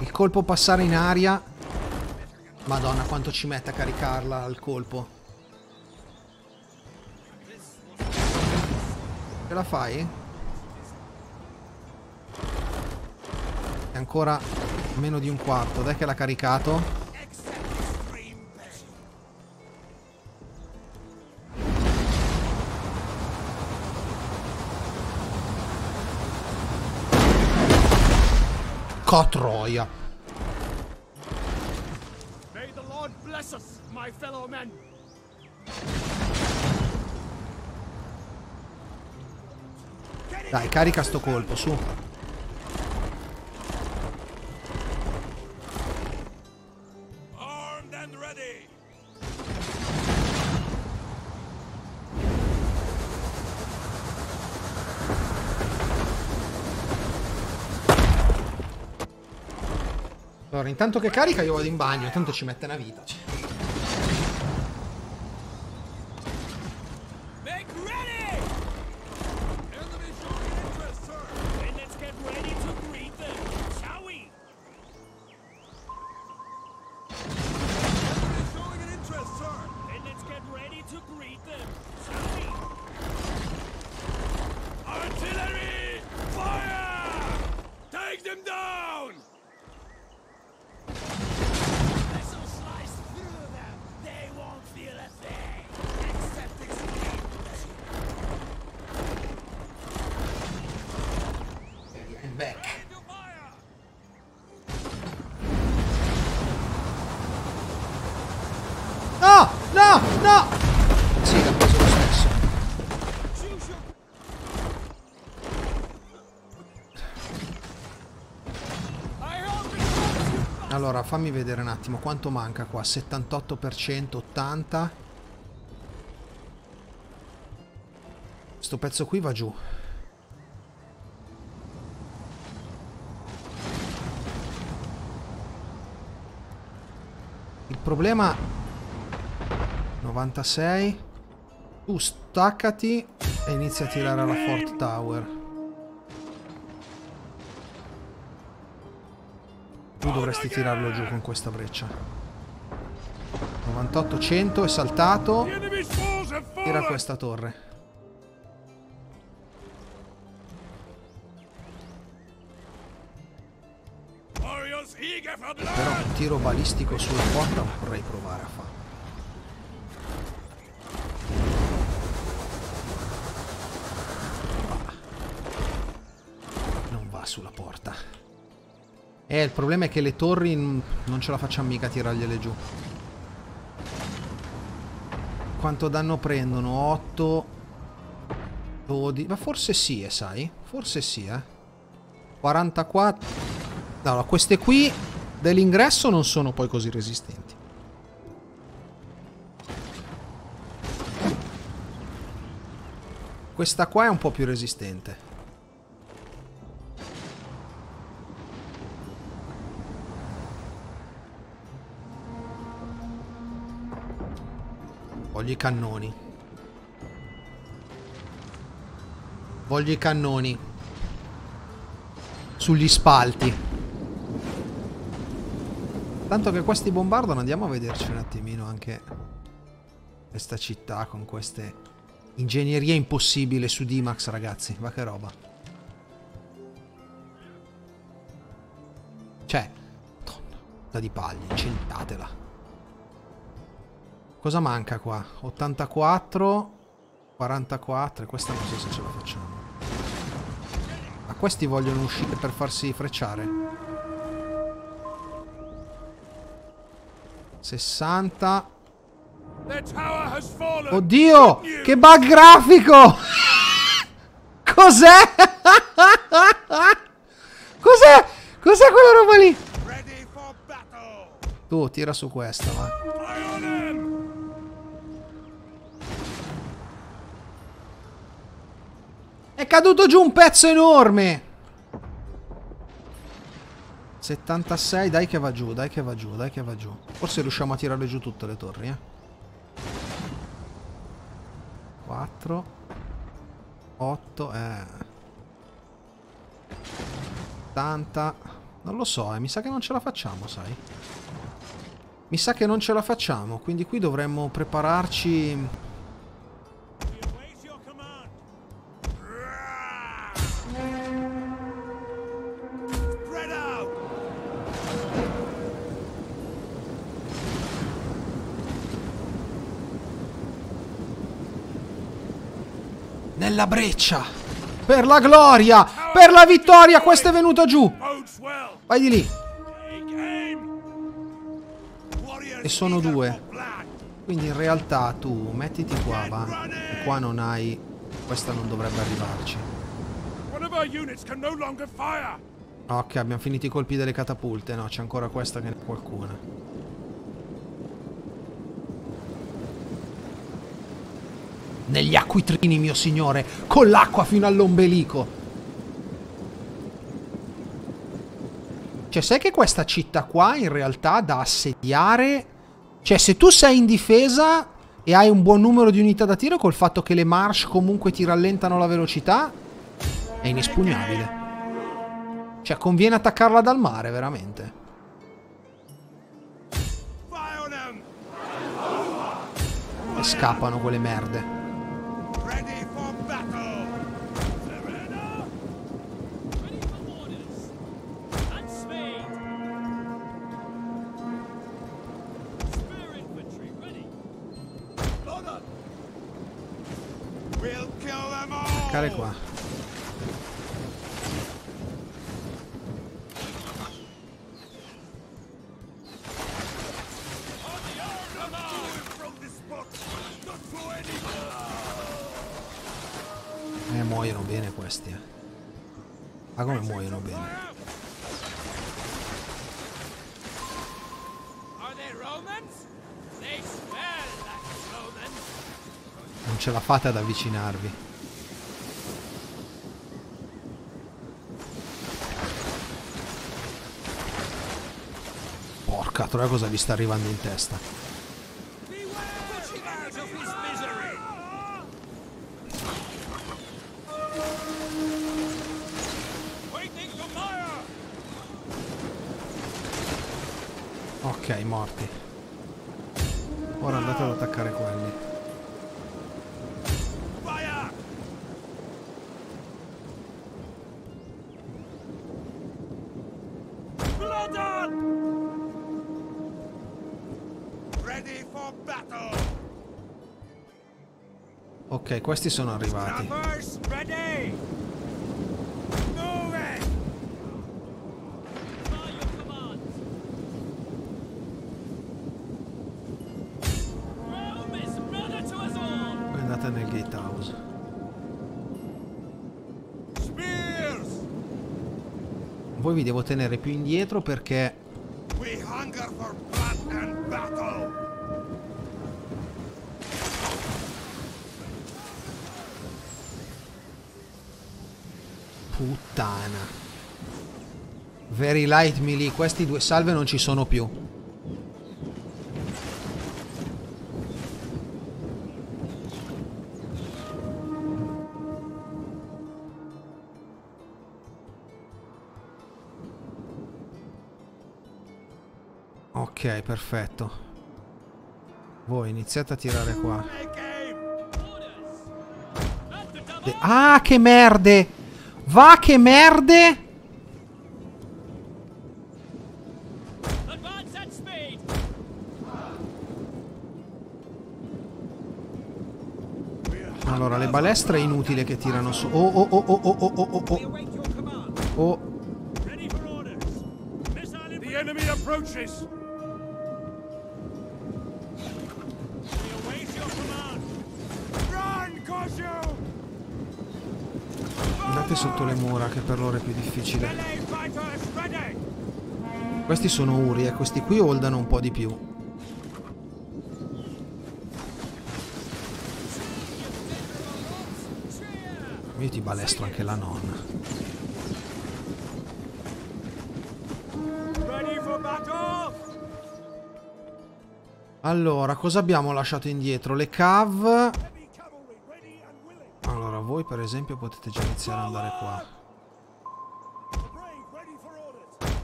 il colpo passare in aria. Madonna, quanto ci mette a caricarla al colpo. Ce la fai? È ancora meno di un quarto. Dai che l'ha caricato. Cotroia. May the Lord bless us, my fellow men! Dai, carica sto colpo, su. Intanto che carica io vado in bagno, tanto ci mette una vita. cioè. Allora, fammi vedere un attimo quanto manca qua. 78%, 80. Sto pezzo qui va giù. Il problema 96 Tu staccati e inizia a tirare alla Fort Tower. Dovresti tirarlo giù con questa breccia. 98 100 è saltato! Tira questa torre. Però un tiro balistico sulla porta vorrei provare a fare. Non va sulla porta. Eh, il problema è che le torri non ce la facciamo mica a tirargliele giù. Quanto danno prendono? 8 12 Ma forse sì, eh, sai? Forse sì, eh. 44 No, no, queste qui dell'ingresso non sono poi così resistenti. Questa qua è un po' più resistente. Voglio i cannoni. Voglio i cannoni. Sugli spalti. Tanto che questi bombardano, andiamo a vederci un attimino anche questa città con queste ingegneria impossibile su D-Max, ragazzi. Ma che roba. Cioè, madonna, da di paglia, incendiatela. Cosa manca qua? 84, 44, e questa non so se ce la facciamo. Ma questi vogliono uscire per farsi frecciare? 60. Their tower has fallen! Oddio! Che bug grafico! <laughs> Cos'è? <laughs> Cos'è? Cos'è quella roba lì? Tu, tira su questa, va. È caduto giù un pezzo enorme! 76, dai che va giù, dai che va giù, dai che va giù. Forse riusciamo a tirare giù tutte le torri, eh. 4 8 eh 80 Non lo so, eh, mi sa che non ce la facciamo, sai. Mi sa che non ce la facciamo, quindi qui dovremmo prepararci nella breccia. Per la gloria, per la vittoria, questo è venuto giù. Vai di lì. E sono due. Quindi in realtà tu mettiti qua, va. E qua non hai... Questa non dovrebbe arrivarci. Ok, abbiamo finito i colpi delle catapulte. No, c'è ancora questa che ne è qualcuna. Negli acquitrini, mio signore, con l'acqua fino all'ombelico. Cioè, sai che questa città qua in realtà da assediare... Cioè, se tu sei in difesa e hai un buon numero di unità da tiro, col fatto che le marsh comunque ti rallentano la velocità, è inespugnabile. Cioè, conviene attaccarla dal mare, veramente. E scappano quelle merde. Attaccare qua. Eh, muoiono bene questi, eh. Ma come muoiono bene? Non ce la fate ad avvicinarvi. Porca troia cosa vi sta arrivando in testa. Put him Questi sono arrivati. Andate nel gatehouse. Voi vi devo tenere più indietro perché We hunger for blood and battle! Puttana. Very light melee. Questi due salve non ci sono più. Ok, perfetto. Voi iniziate a tirare qua. Ah, che merde! Va che merde! Balestre è inutile che tirano su. Oh, oh, oh, oh, oh, oh, oh, oh, oh. Oh, The enemy approaches! Andate sotto le mura che per loro è più difficile. Questi sono Uri e questi qui holdano un po' di più. Io ti balestro anche la nonna. Allora, cosa abbiamo lasciato indietro? Le cav. Allora, voi per esempio potete già iniziare ad andare qua.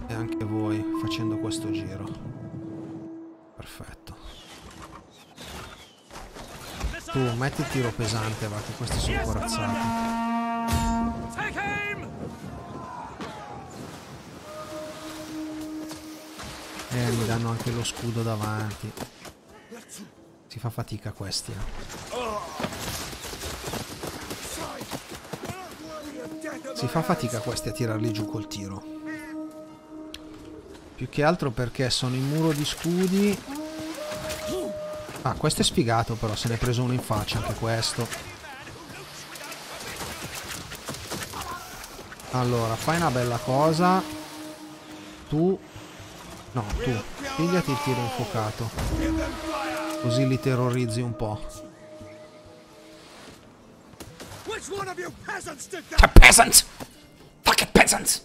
E anche voi facendo questo giro. Perfetto. Tu metti il tiro pesante, va, che questi sono corazzati. Danno anche lo scudo davanti. Si fa fatica questi. eh. Si fa fatica questi a tirarli giù col tiro. Più che altro perché sono in muro di scudi. Ah, questo è sfigato però, se ne è preso uno in faccia anche questo. Allora, fai una bella cosa. Tu... No, tu. Pigliati il tiro infuocato. Così li terrorizzi un po'. The peasants! Fucking peasants!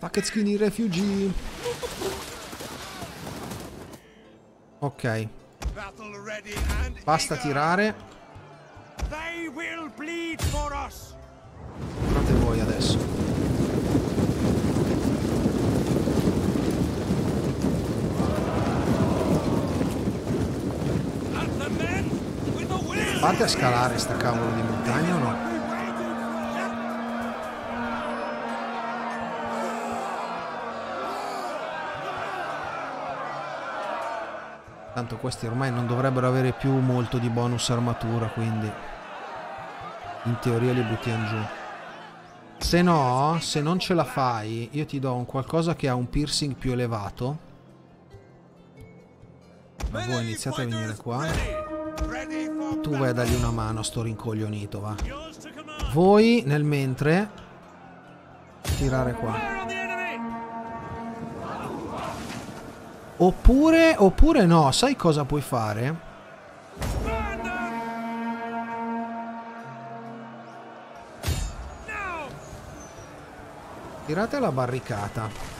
Fucking skinny refugee. Ok, basta tirare. They will bleed for us! Fate voi adesso. At the men with the will! Fate a scalare sta cavolo di montagna o no? Tanto questi ormai non dovrebbero avere più molto di bonus armatura, quindi in teoria li buttiamo giù. Se no, se non ce la fai, io ti do un qualcosa che ha un piercing più elevato. Ma voi iniziate a venire qua. Tu vai a dargli una mano a sto rincoglionito, va. Voi nel mentre tirare qua. Oppure, oppure no, sai cosa puoi fare? Tirate la barricata.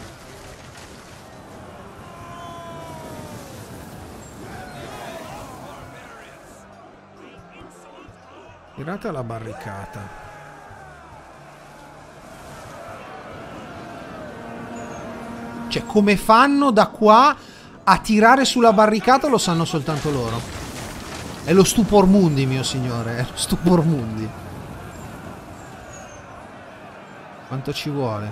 Tirate la barricata. Cioè, come fanno da qua a tirare sulla barricata lo sanno soltanto loro. È lo stupor mundi, mio signore, è lo stupor mundi. Quanto ci vuole?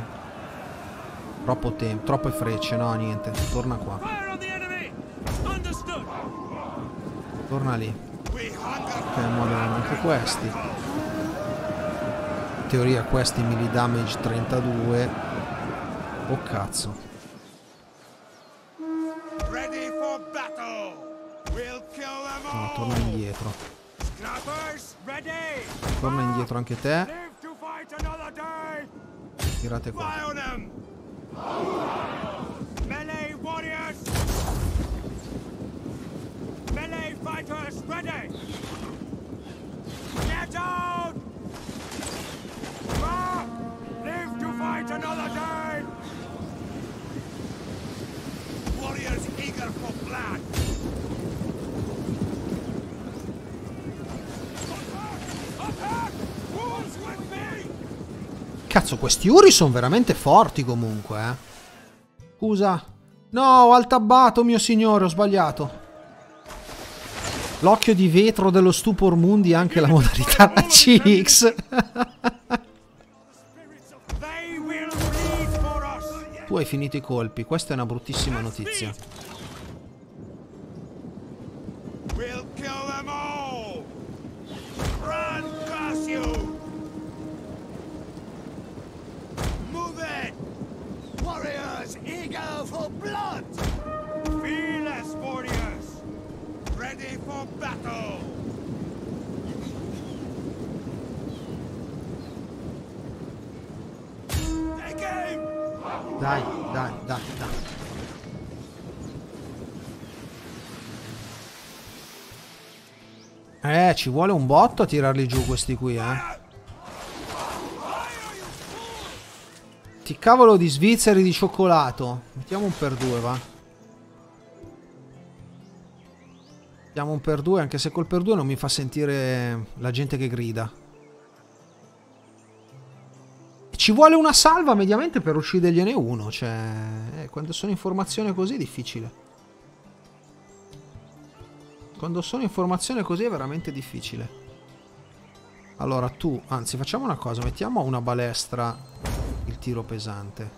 Troppo tempo, troppe frecce, no, niente, torna qua. Torna lì. Ok, muoiono anche questi. In teoria questi melee damage 32. Oh cazzo. No, torna indietro. Torna indietro anche te. Tirate qua. Fire on them! Melee warriors! Melee fighters, ready! Get down! Ah! Live to fight another day! Warriors eager for blood! Attack! Attack! Who's with me? Cazzo, questi uri sono veramente forti comunque, eh. Scusa. No, ho altabbato, mio signore, ho sbagliato. L'occhio di vetro dello Stupor Mundi, anche la modalità CX. Tu hai finito i colpi, questa è una bruttissima notizia. Ci vuole un botto a tirarli giù questi qui, eh. Ti cavolo di svizzeri di cioccolato. Mettiamo un per due, va. Mettiamo un per due, anche se col per due non mi fa sentire la gente che grida. Ci vuole una salva mediamente per uccidergliene uno, cioè... eh, quando sono informazioni così è difficile. Quando sono informazioni così è veramente difficile. Allora tu, anzi facciamo una cosa, mettiamo una balestra il tiro pesante.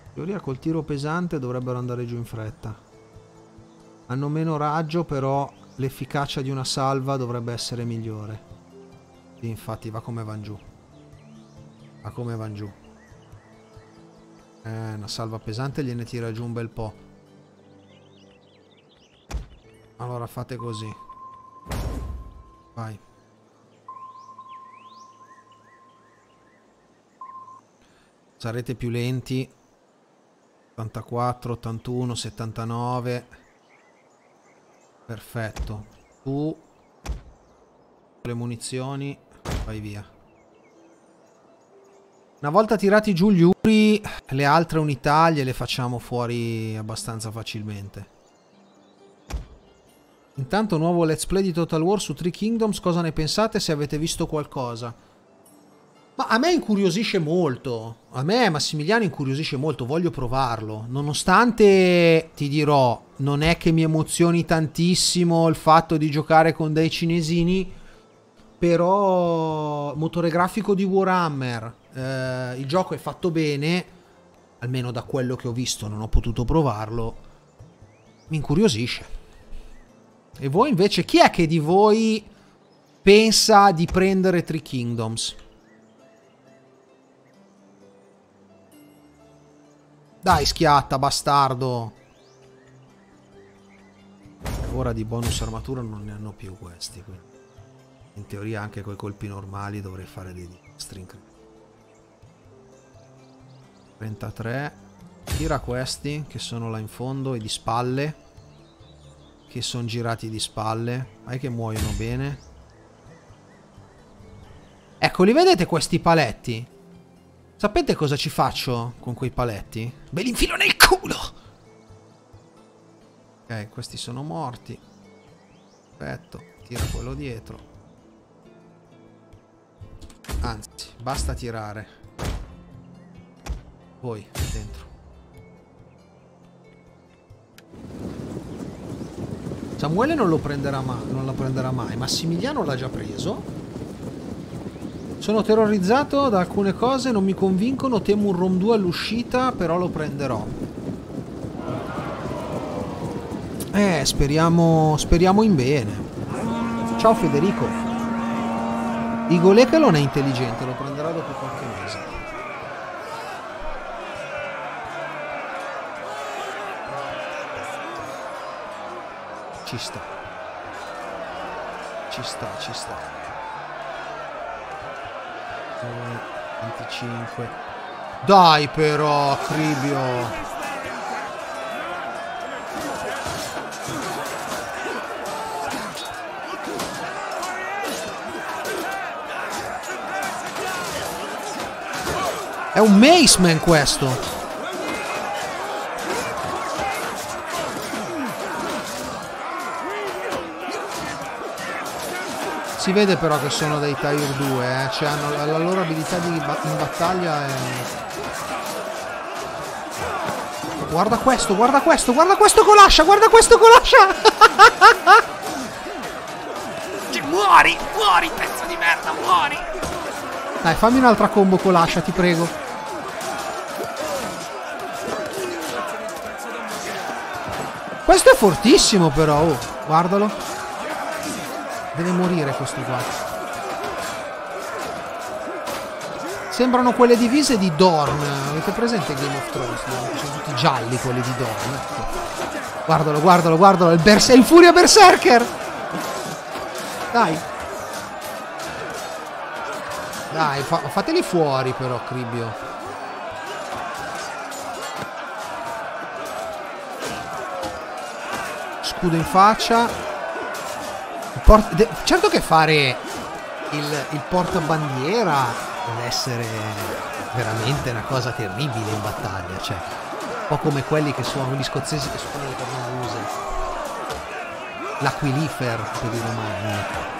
In teoria col tiro pesante dovrebbero andare giù in fretta. Hanno meno raggio, però l'efficacia di una salva dovrebbe essere migliore. Sì, infatti va come van giù. Va come van giù. Eh, una salva pesante gliene tira giù un bel po'. Allora fate così. Vai. Sarete più lenti. 84, 81, 79. Perfetto. Tu le munizioni, vai via. Una volta tirati giù gli uri, le altre unità gliele facciamo fuori abbastanza facilmente. Intanto nuovo let's play di Total War su Three Kingdoms, cosa ne pensate se avete visto qualcosa? Ma a me incuriosisce molto, a me Massimiliano incuriosisce molto, voglio provarlo, nonostante ti dirò, non è che mi emozioni tantissimo il fatto di giocare con dei cinesini, però motore grafico di Warhammer, eh, il gioco è fatto bene, almeno da quello che ho visto, non ho potuto provarlo, mi incuriosisce. E voi invece, chi è che di voi pensa di prendere Three Kingdoms? Dai, schiatta, bastardo. Ora di bonus armatura non ne hanno più questi. Quindi. In teoria anche con i colpi normali dovrei fare dei string. 33. Tira questi che sono là in fondo e di spalle. Che sono girati di spalle. Vai che muoiono bene. Ecco, li vedete questi paletti? Sapete cosa ci faccio con quei paletti? Me li infilo nel culo! Ok, questi sono morti. Perfetto, tira quello dietro. Anzi, basta tirare. Voi, dentro. Samuele non lo prenderà mai, non la prenderà mai. Massimiliano l'ha già preso. Sono terrorizzato da alcune cose, non mi convincono, temo un ROM 2 all'uscita, però lo prenderò. Eh, speriamo, speriamo in bene. Ciao Federico. Igoleka non è intelligente, lo prenderà dopo Ci sta. Ci sta, ci sta. Eh, 25. Dai però, Cribio. È un Maceman questo. Si vede però che sono dei Tire 2, eh? cioè hanno la, loro abilità di, in battaglia è... Guarda questo, guarda questo, guarda questo colascia, guarda questo colascia! <laughs> Muori, muori, pezzo di merda, muori! Dai, fammi un'altra combo colascia, ti prego. Questo è fortissimo però, oh, guardalo. Deve morire questo qua. Sembrano quelle divise di Dorn. Avete presente Game of Thrones? no? Sono tutti gialli quelli di Dorn. Guardalo, guardalo, guardalo. Il, Bers- il Furia Berserker! Dai. Dai, fa- fateli fuori però, Cribio. Scudo in faccia. Port- certo che fare il, il portabandiera deve essere veramente una cosa terribile in battaglia. Cioè, un po' come quelli che suonano, gli scozzesi che suonano le cornamuse. L'aquilifer per i romani.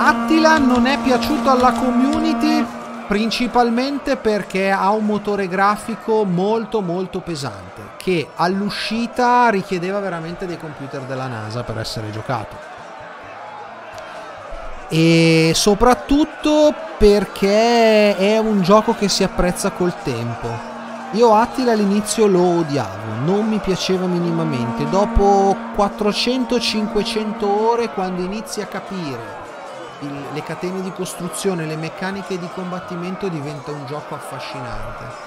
Attila non è piaciuto alla community principalmente perché ha un motore grafico molto molto pesante che all'uscita richiedeva veramente dei computer della NASA per essere giocato e soprattutto perché è un gioco che si apprezza col tempo io Attila all'inizio lo odiavo, non mi piaceva minimamente. Dopo 400-500 ore, quando inizi a capire il- le catene di costruzione, le meccaniche di combattimento, diventa un gioco affascinante.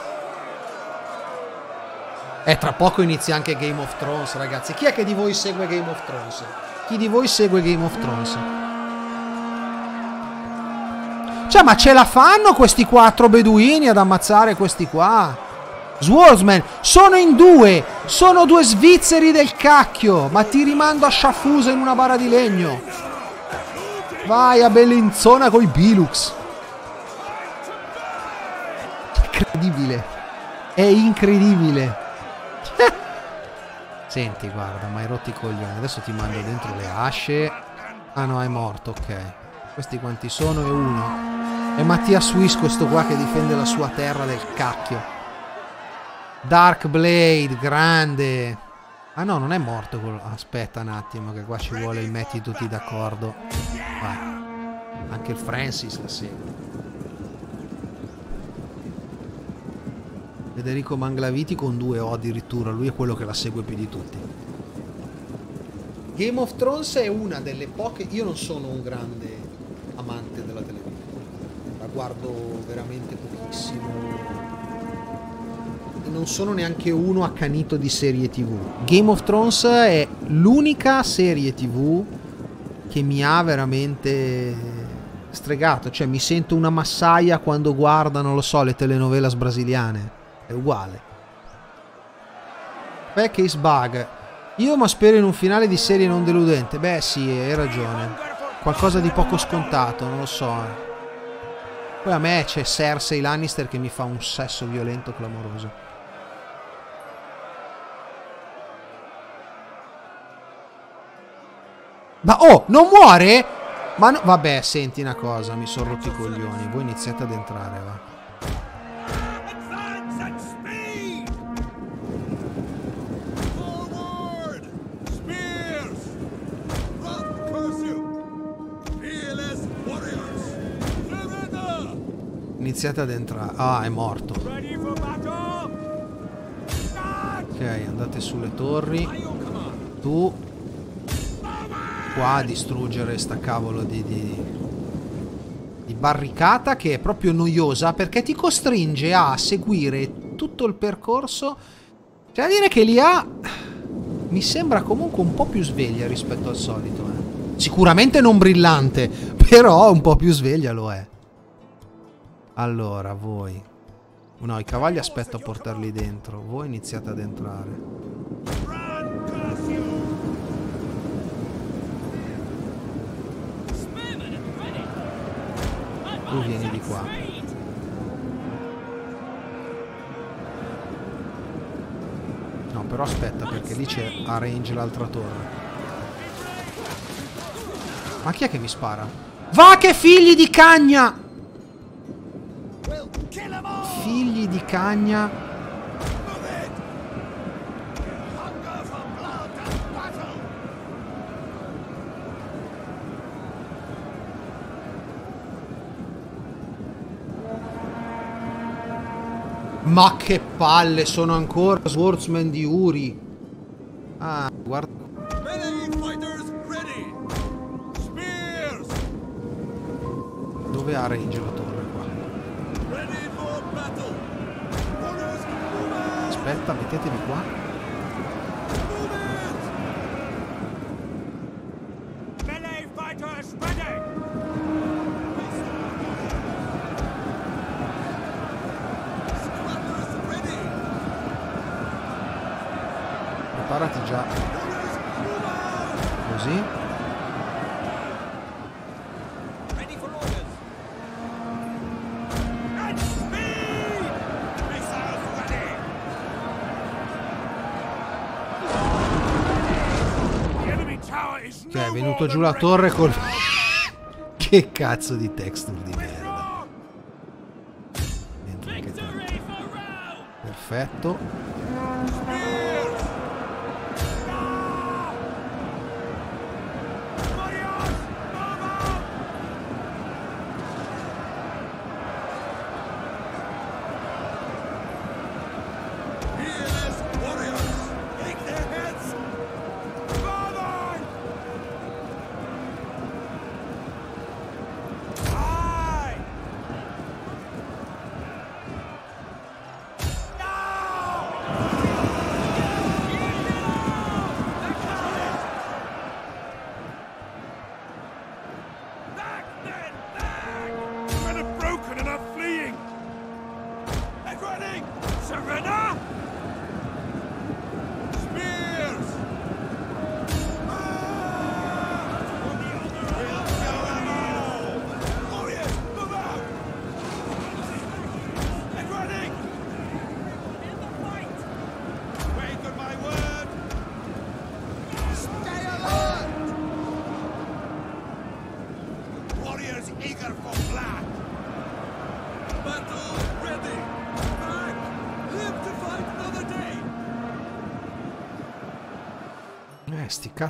E tra poco inizia anche Game of Thrones, ragazzi. Chi è che di voi segue Game of Thrones? Chi di voi segue Game of Thrones? Cioè, ma ce la fanno questi quattro beduini ad ammazzare questi qua? Swordsman, sono in due! Sono due svizzeri del cacchio! Ma ti rimando a Sciaffusa in una bara di legno! Vai a Bellinzona coi Bilux! Incredibile! È incredibile! <laughs> Senti, guarda, ma hai rotti i coglioni. Adesso ti mando dentro le asce. Ah no, è morto, ok. Questi quanti sono? E uno. È Mattia Swiss questo qua che difende la sua terra del cacchio. Dark Blade, grande. Ah no, non è morto quello. Aspetta un attimo che qua ci vuole i metti tutti d'accordo. Vai. Anche il Francis la segue. Federico Manglaviti con due O addirittura, lui è quello che la segue più di tutti. Game of Thrones è una delle poche. Io non sono un grande amante della televisione, la guardo veramente pochissimo. Non sono neanche uno accanito di serie tv. Game of Thrones è l'unica serie tv che mi ha veramente stregato. Cioè, mi sento una massaia quando guarda, non lo so, le telenovelas brasiliane. È uguale. Beh, case bug. Io ma spero in un finale di serie non deludente. Beh, sì, hai ragione. Qualcosa di poco scontato, non lo so. eh. Poi a me c'è Cersei Lannister che mi fa un sesso violento clamoroso. Ma oh, non muore? Ma no- vabbè, senti una cosa, mi sono rotti i coglioni. Voi iniziate ad entrare, va. Iniziate ad entrare. Ah, è morto. Ok, andate sulle torri. Tu qua a distruggere sta cavolo di, di, di barricata che è proprio noiosa perché ti costringe a seguire tutto il percorso. C'è da dire che l'IA mi sembra comunque un po' più sveglia rispetto al solito. eh. Sicuramente non brillante, <laughs> però un po' più sveglia lo è. Allora, voi. No, i cavalli aspetto a portarli dentro. Voi iniziate ad entrare. Run, curse you! Tu vieni di qua. No, però aspetta perché lì c'è a range l'altra torre. Ma chi è che mi spara? Va che figli di cagna! Figli di cagna. Hunger for blood and battle! Ma che palle, sono ancora swordsman di Uri. Ah, guarda. Dove ha range la torre qua? Aspetta, mettetevi qua. Move it! Melee fighters ready! Scrappers ready! Preparati già Warriors, move out! così. Ready for orders! And speed! Missiles ready! The enemy tower is Ok, no è venuto giù la torre col... <laughs> che cazzo di texture di merda. Perfetto.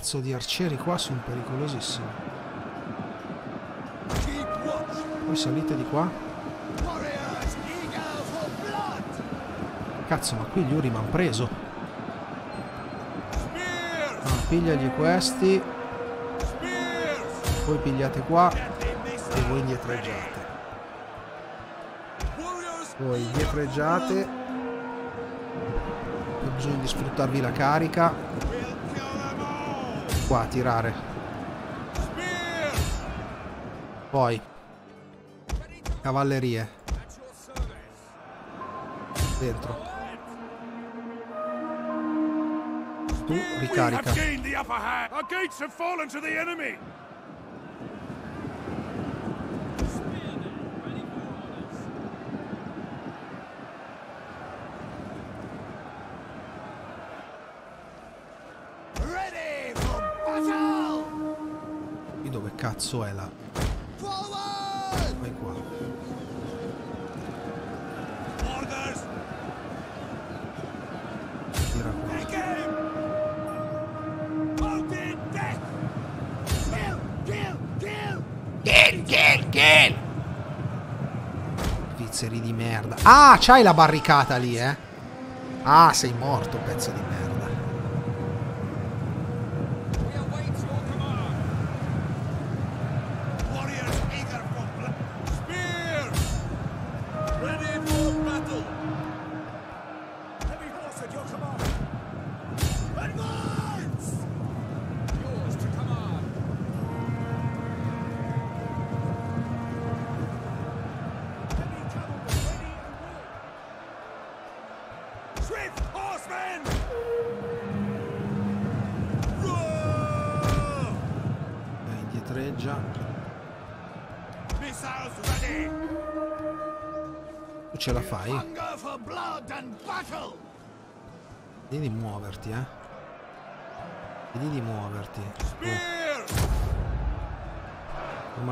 Cazzo di arcieri qua sono pericolosissimi. Poi salite di qua. Cazzo, ma qui gli Uri m'han preso. Spears! Ah, pigliagli questi. Poi pigliate qua. E voi indietreggiate. Voi indietreggiate. Ho bisogno di sfruttarvi la carica. Qua, tirare. Spears! Poi. Cavallerie. Dentro. Tu ricarica. Ah, c'hai la barricata lì, eh? Ah, sei morto, pezzo di merda.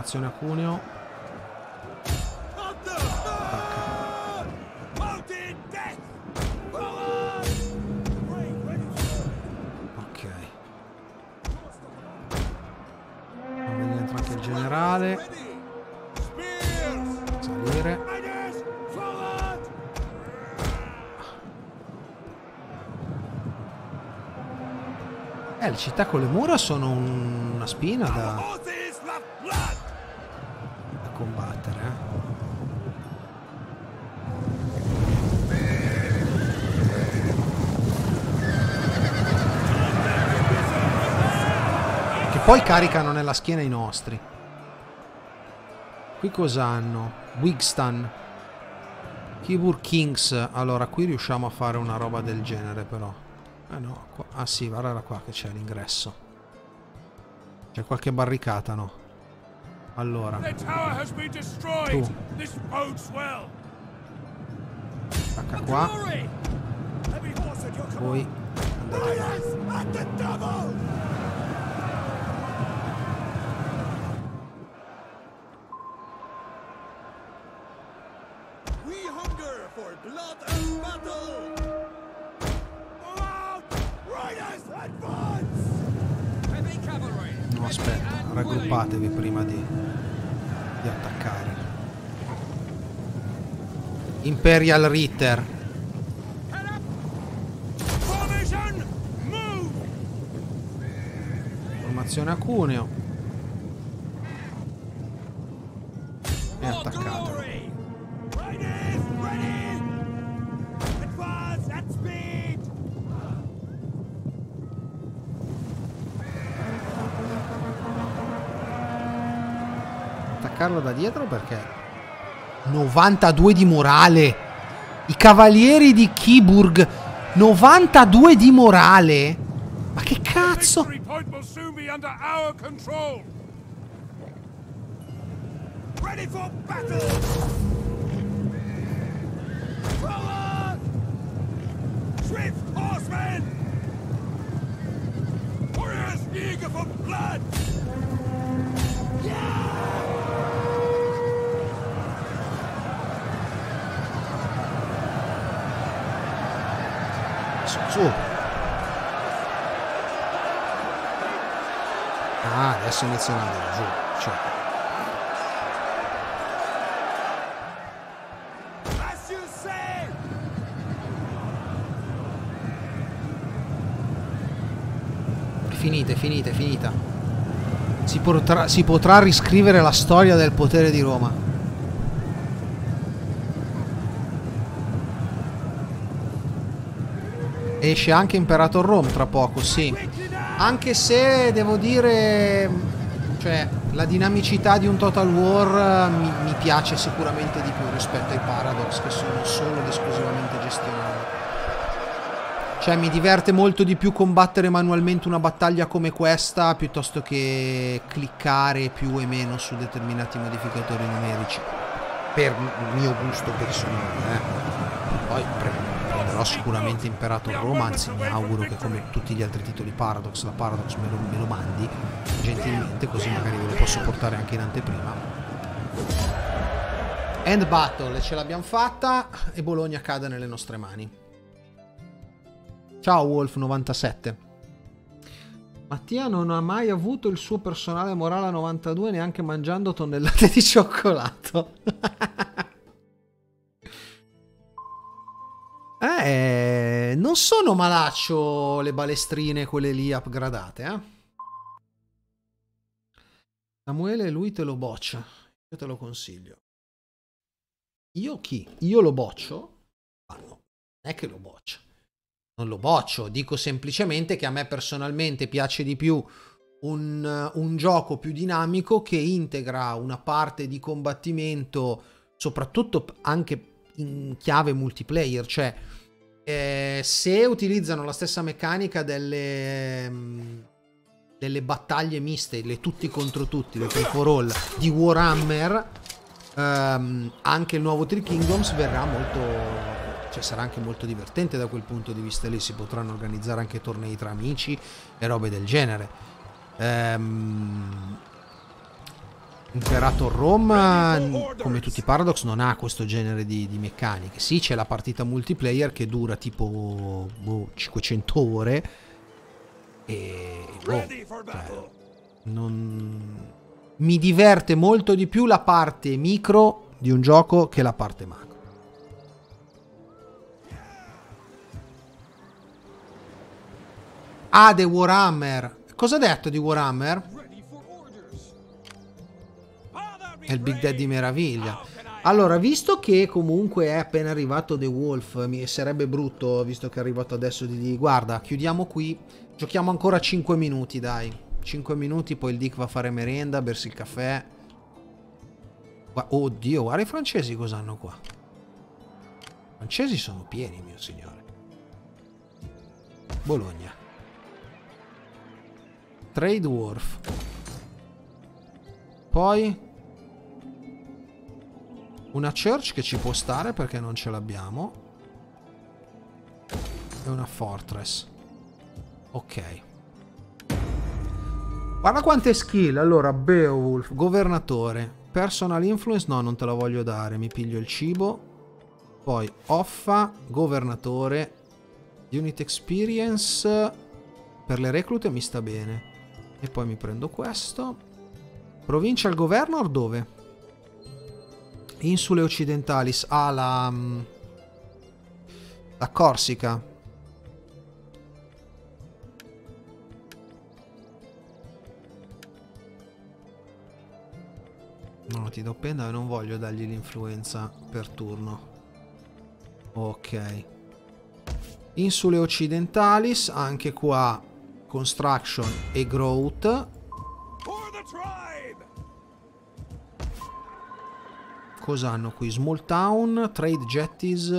Formazione a cuneo. Ok. Bene, entra anche il generale. Salire. Eh, le città con le mura sono un- una spina da, poi caricano nella schiena i nostri. Qui cosa hanno? Wigstan. Keyboard Kings. Allora, qui riusciamo a fare una roba del genere, però. Eh no, qua- ah sì, guarda qua che c'è l'ingresso. C'è qualche barricata, no? Allora. Tu. Attacca qua. Voi andate là. Imperial Ritter. Formazione a cuneo. E For attaccate. glory. Riders ready! Advance at speed! Attaccarlo da dietro perché 92 di morale. I cavalieri di Kiburg 92 di morale. Ma che cazzo? Ready for battle! Andare giù. Cioè, finite, finite, finita. Si potrà, si potrà riscrivere la storia del potere di Roma. Esce anche Imperator Rome tra poco, sì. Anche se devo dire, cioè, la dinamicità di un Total War eh, mi, mi piace sicuramente di più rispetto ai Paradox che sono solo ed esclusivamente gestionali. Cioè, mi diverte molto di più combattere manualmente una battaglia come questa piuttosto che cliccare più e meno su determinati modificatori numerici. Per mio gusto personale, eh. Poi prenderò sicuramente Imperator Roma, anzi mi auguro che come tutti gli altri titoli Paradox, la Paradox me lo, me lo mandi gentilmente, così magari ve lo posso portare anche in anteprima. End battle, ce l'abbiamo fatta e Bologna cade nelle nostre mani. Ciao Wolf97. Mattia non ha mai avuto il suo personale morale a 92 neanche mangiando tonnellate di cioccolato. <laughs> Eh, non sono malaccio le balestrine, quelle lì upgradate, eh? Samuele, lui te lo boccia. Io te lo consiglio. Io chi? Io lo boccio? Ma no, non è che lo boccio. Non lo boccio, dico semplicemente che a me personalmente piace di più un, un gioco più dinamico che integra una parte di combattimento, soprattutto anche in chiave multiplayer, cioè eh, se utilizzano la stessa meccanica delle, mm, delle battaglie miste, le tutti contro tutti, le free for all di Warhammer, ehm, anche il nuovo Three Kingdoms verrà molto, cioè sarà anche molto divertente da quel punto di vista lì, si potranno organizzare anche tornei tra amici e robe del genere. Ehm, Imperator Rome, come tutti i Paradox, non ha questo genere di, di meccaniche. Sì, c'è la partita multiplayer che dura tipo boh, 500 ore. E boh, cioè, non... mi diverte molto di più la parte micro di un gioco che la parte macro. Ah, The Warhammer. Cosa ha detto di Warhammer? È il Big Daddy meraviglia. Allora, visto che comunque è appena arrivato The Wolf, mi sarebbe brutto, visto che è arrivato adesso, di dire guarda, chiudiamo qui, giochiamo ancora 5 minuti, dai. 5 minuti, poi il Dick va a fare merenda, bersi il caffè. Oddio, guarda i francesi cosa hanno qua. I francesi sono pieni, mio signore. Bologna. Trade Wharf. Poi una church che ci può stare perché non ce l'abbiamo. E una fortress. Ok. Guarda quante skill. Allora, Beowulf, governatore. Personal influence, no, non te la voglio dare. Mi piglio il cibo. Poi Offa, governatore. Unit experience. Per le reclute mi sta bene. E poi mi prendo questo. Provincial governor dove? Insule occidentalis. Ah, la... Mm, la Corsica. No, ti do pena non voglio dargli l'influenza per turno. Ok. Insule occidentalis, anche qua construction e growth. Cosa hanno qui? Small Town, Trade Jetties,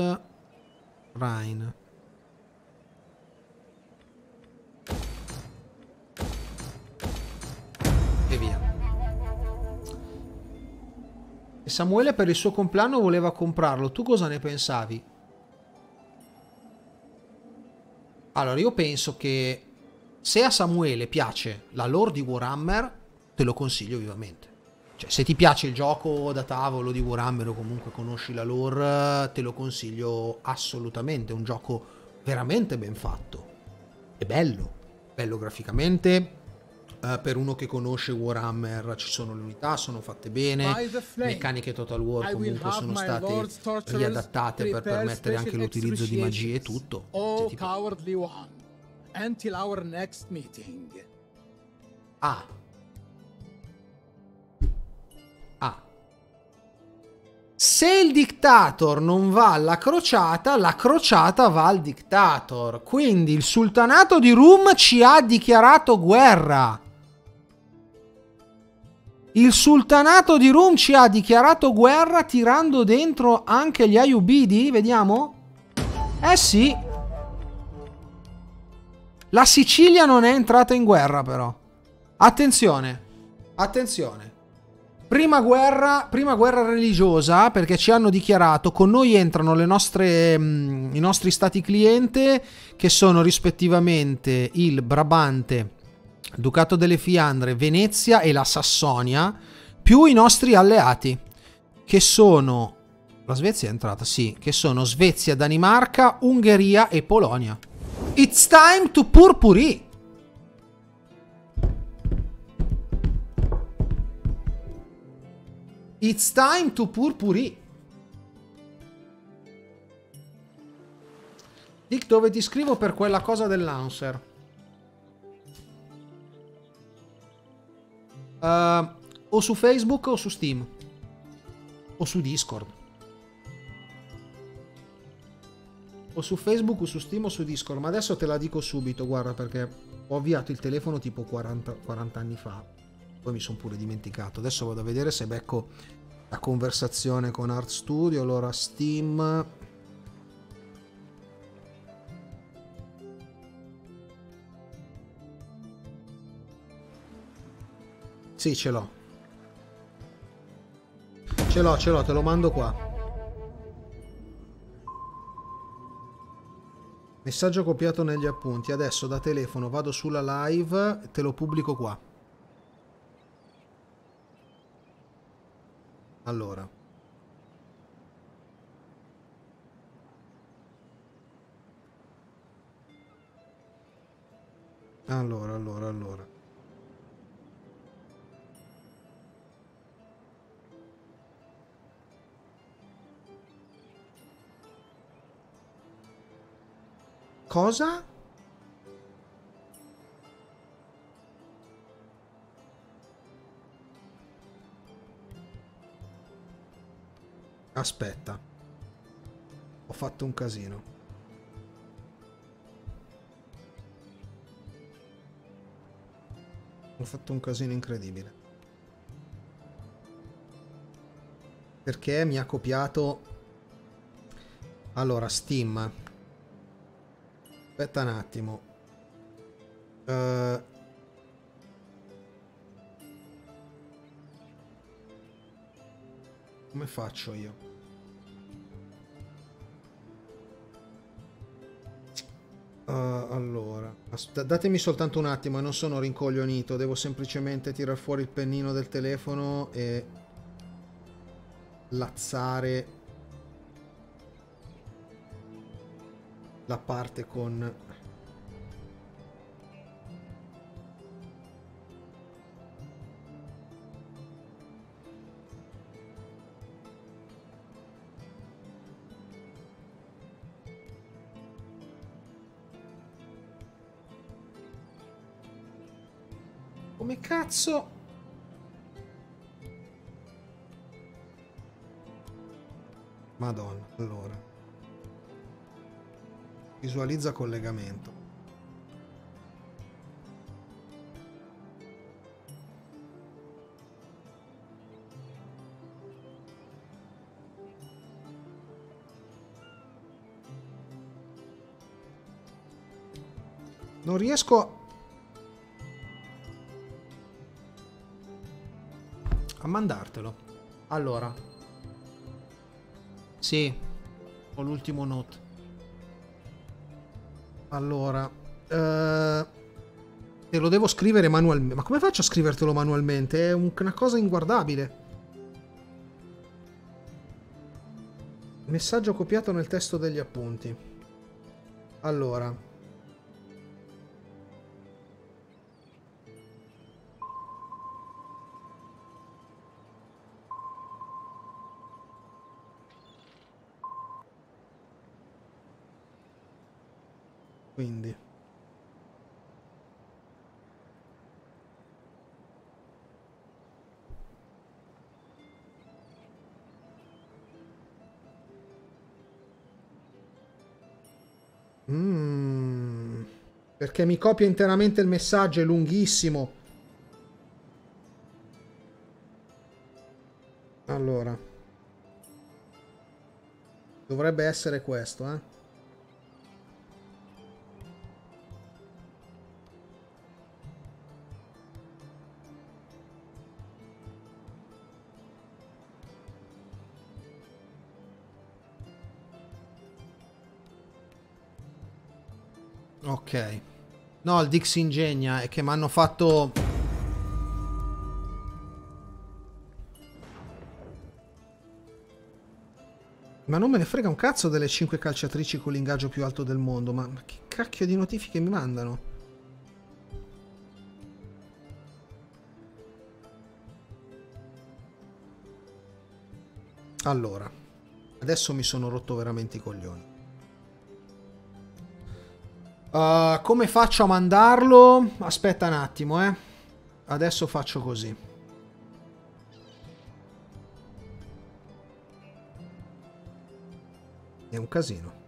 Rhine. E via. E Samuele per il suo compleanno voleva comprarlo. Tu cosa ne pensavi? Allora, io penso che se a Samuele piace la lore di Warhammer, te lo consiglio vivamente. Cioè, se ti piace il gioco da tavolo di Warhammer o comunque conosci la lore, te lo consiglio assolutamente. È un gioco veramente ben fatto. È bello, bello graficamente. Uh, per uno che conosce Warhammer ci sono le unità, sono fatte bene, meccaniche Total War comunque sono state riadattate per permettere anche l'utilizzo di magie e tutto. Cioè, tipo... Ah, Se il dictator non va alla crociata, la crociata va al dictator. Quindi il sultanato di Rum ci ha dichiarato guerra. Il sultanato di Rum ci ha dichiarato guerra tirando dentro anche gli Ayubidi, vediamo? Eh sì. La Sicilia non è entrata in guerra però. Attenzione. Attenzione. Prima guerra, prima guerra religiosa perché ci hanno dichiarato con noi entrano nostre, mh, mm, i nostri stati cliente che sono rispettivamente il Brabante, Ducato delle Fiandre, Venezia e la Sassonia più i nostri alleati che sono la Svezia è entrata, sì, che sono Svezia, Danimarca, Ungheria e Polonia. It's time to purpuri! It's time to purpuri. Dick, dove ti scrivo per quella cosa dell'anser? Uh, o su Facebook o su Steam. O su Discord. O su Facebook o su Steam o su Discord. Ma adesso te la dico subito, guarda, perché ho avviato il telefono tipo 40, 40 anni fa. Poi mi sono pure dimenticato. Adesso vado a vedere se becco la conversazione con Art Studio. Allora, Steam... Sì, ce l'ho. Ce l'ho, ce l'ho, te lo mando qua. Messaggio copiato negli appunti. Adesso da telefono vado sulla live te lo pubblico qua. Allora. Allora, allora, allora. Cosa? Aspetta. Ho fatto un casino. Ho fatto un casino incredibile. Perché mi ha copiato... Allora, Steam. Aspetta un attimo. Uh... Come faccio io? Uh, allora, datemi soltanto un attimo, non sono rincoglionito, devo semplicemente tirar fuori il pennino del telefono e lazzare la parte con cazzo? Madonna, allora. Visualizza collegamento. Non riesco mandartelo. Allora. Sì, ho l'ultimo note. Allora, eh, te lo devo scrivere manualmente. Ma come faccio a scrivertelo manualmente? È una cosa inguardabile. Messaggio copiato nel testo degli appunti. Allora. Mm, perché mi copia interamente il messaggio è lunghissimo. Allora. Dovrebbe essere questo eh No, il Dix ingegna è che mi hanno fatto... Ma non me ne frega un cazzo delle 5 calciatrici con l'ingaggio più alto del mondo, ma, ma che cacchio di notifiche mi mandano? Allora, adesso mi sono rotto veramente i coglioni. Uh, come faccio a mandarlo? Aspetta un attimo, eh. Adesso faccio così. È un casino.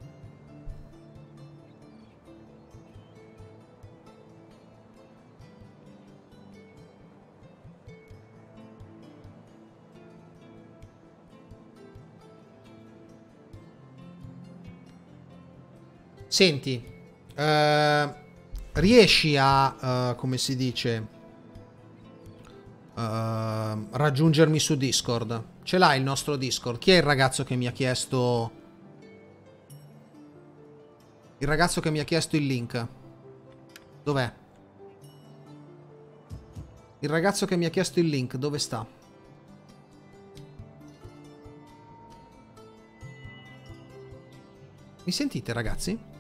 Senti, eh, riesci a, uh, come si dice, uh, raggiungermi su Discord? Ce l'hai il nostro Discord? Chi è il ragazzo che mi ha chiesto... Il ragazzo che mi ha chiesto il link? Dov'è? Il ragazzo che mi ha chiesto il link, dove sta? Mi sentite ragazzi?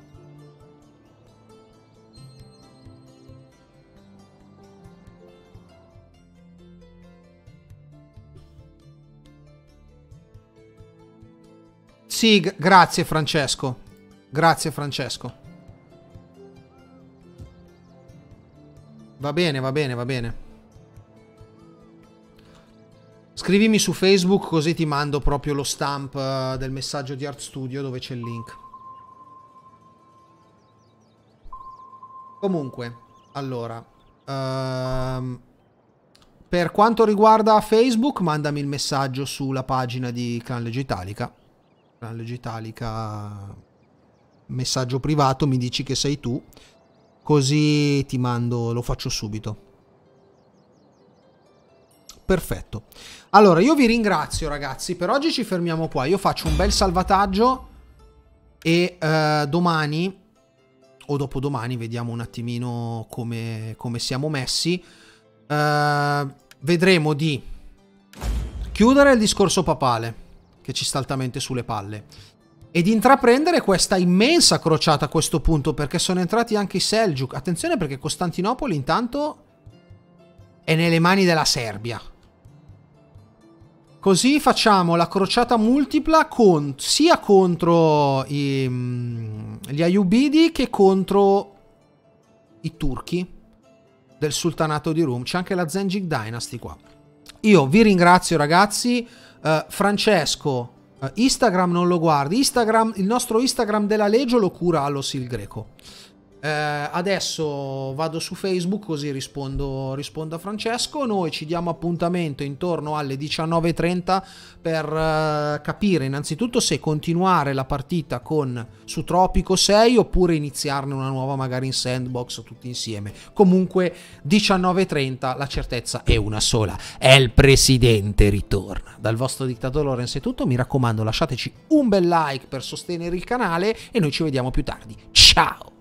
Sì, grazie Francesco. Grazie Francesco. Va bene, va bene, va bene. Scrivimi su Facebook così ti mando proprio lo stamp eh, del messaggio di Art Studio dove c'è il link. Comunque, allora... Um, per quanto riguarda Facebook, mandami il messaggio sulla pagina di Clan Legge Italica la legge italica messaggio privato mi dici che sei tu così ti mando lo faccio subito. Perfetto. Allora io vi ringrazio ragazzi per oggi ci fermiamo qua. Io faccio un bel salvataggio e eh, domani o dopodomani vediamo un attimino come, come siamo messi eh, vedremo di chiudere il discorso papale che ci sta altamente sulle palle. E di intraprendere questa immensa crociata a questo punto, perché sono entrati anche i Seljuk. Attenzione perché Costantinopoli intanto è nelle mani della Serbia. Così facciamo la crociata multipla con, sia contro i, mm, gli Ayubidi che contro i turchi del sultanato di Rum. C'è anche la Zengic Dynasty qua. Io vi ringrazio ragazzi. Uh, Francesco, uh, Instagram non lo guardi. Instagram, il nostro Instagram della Legio lo cura allo Sil Greco. Eh, adesso vado su Facebook così rispondo, rispondo, a Francesco. Noi ci diamo appuntamento intorno alle 19.30 per eh, capire innanzitutto se continuare la partita con su Tropico 6 oppure iniziarne una nuova magari in sandbox tutti insieme. Comunque 19.30 la certezza è una sola. È il presidente ritorna. Dal vostro dittatore Lorenzo è tutto. Mi raccomando lasciateci un bel like per sostenere il canale e noi ci vediamo più tardi. Ciao!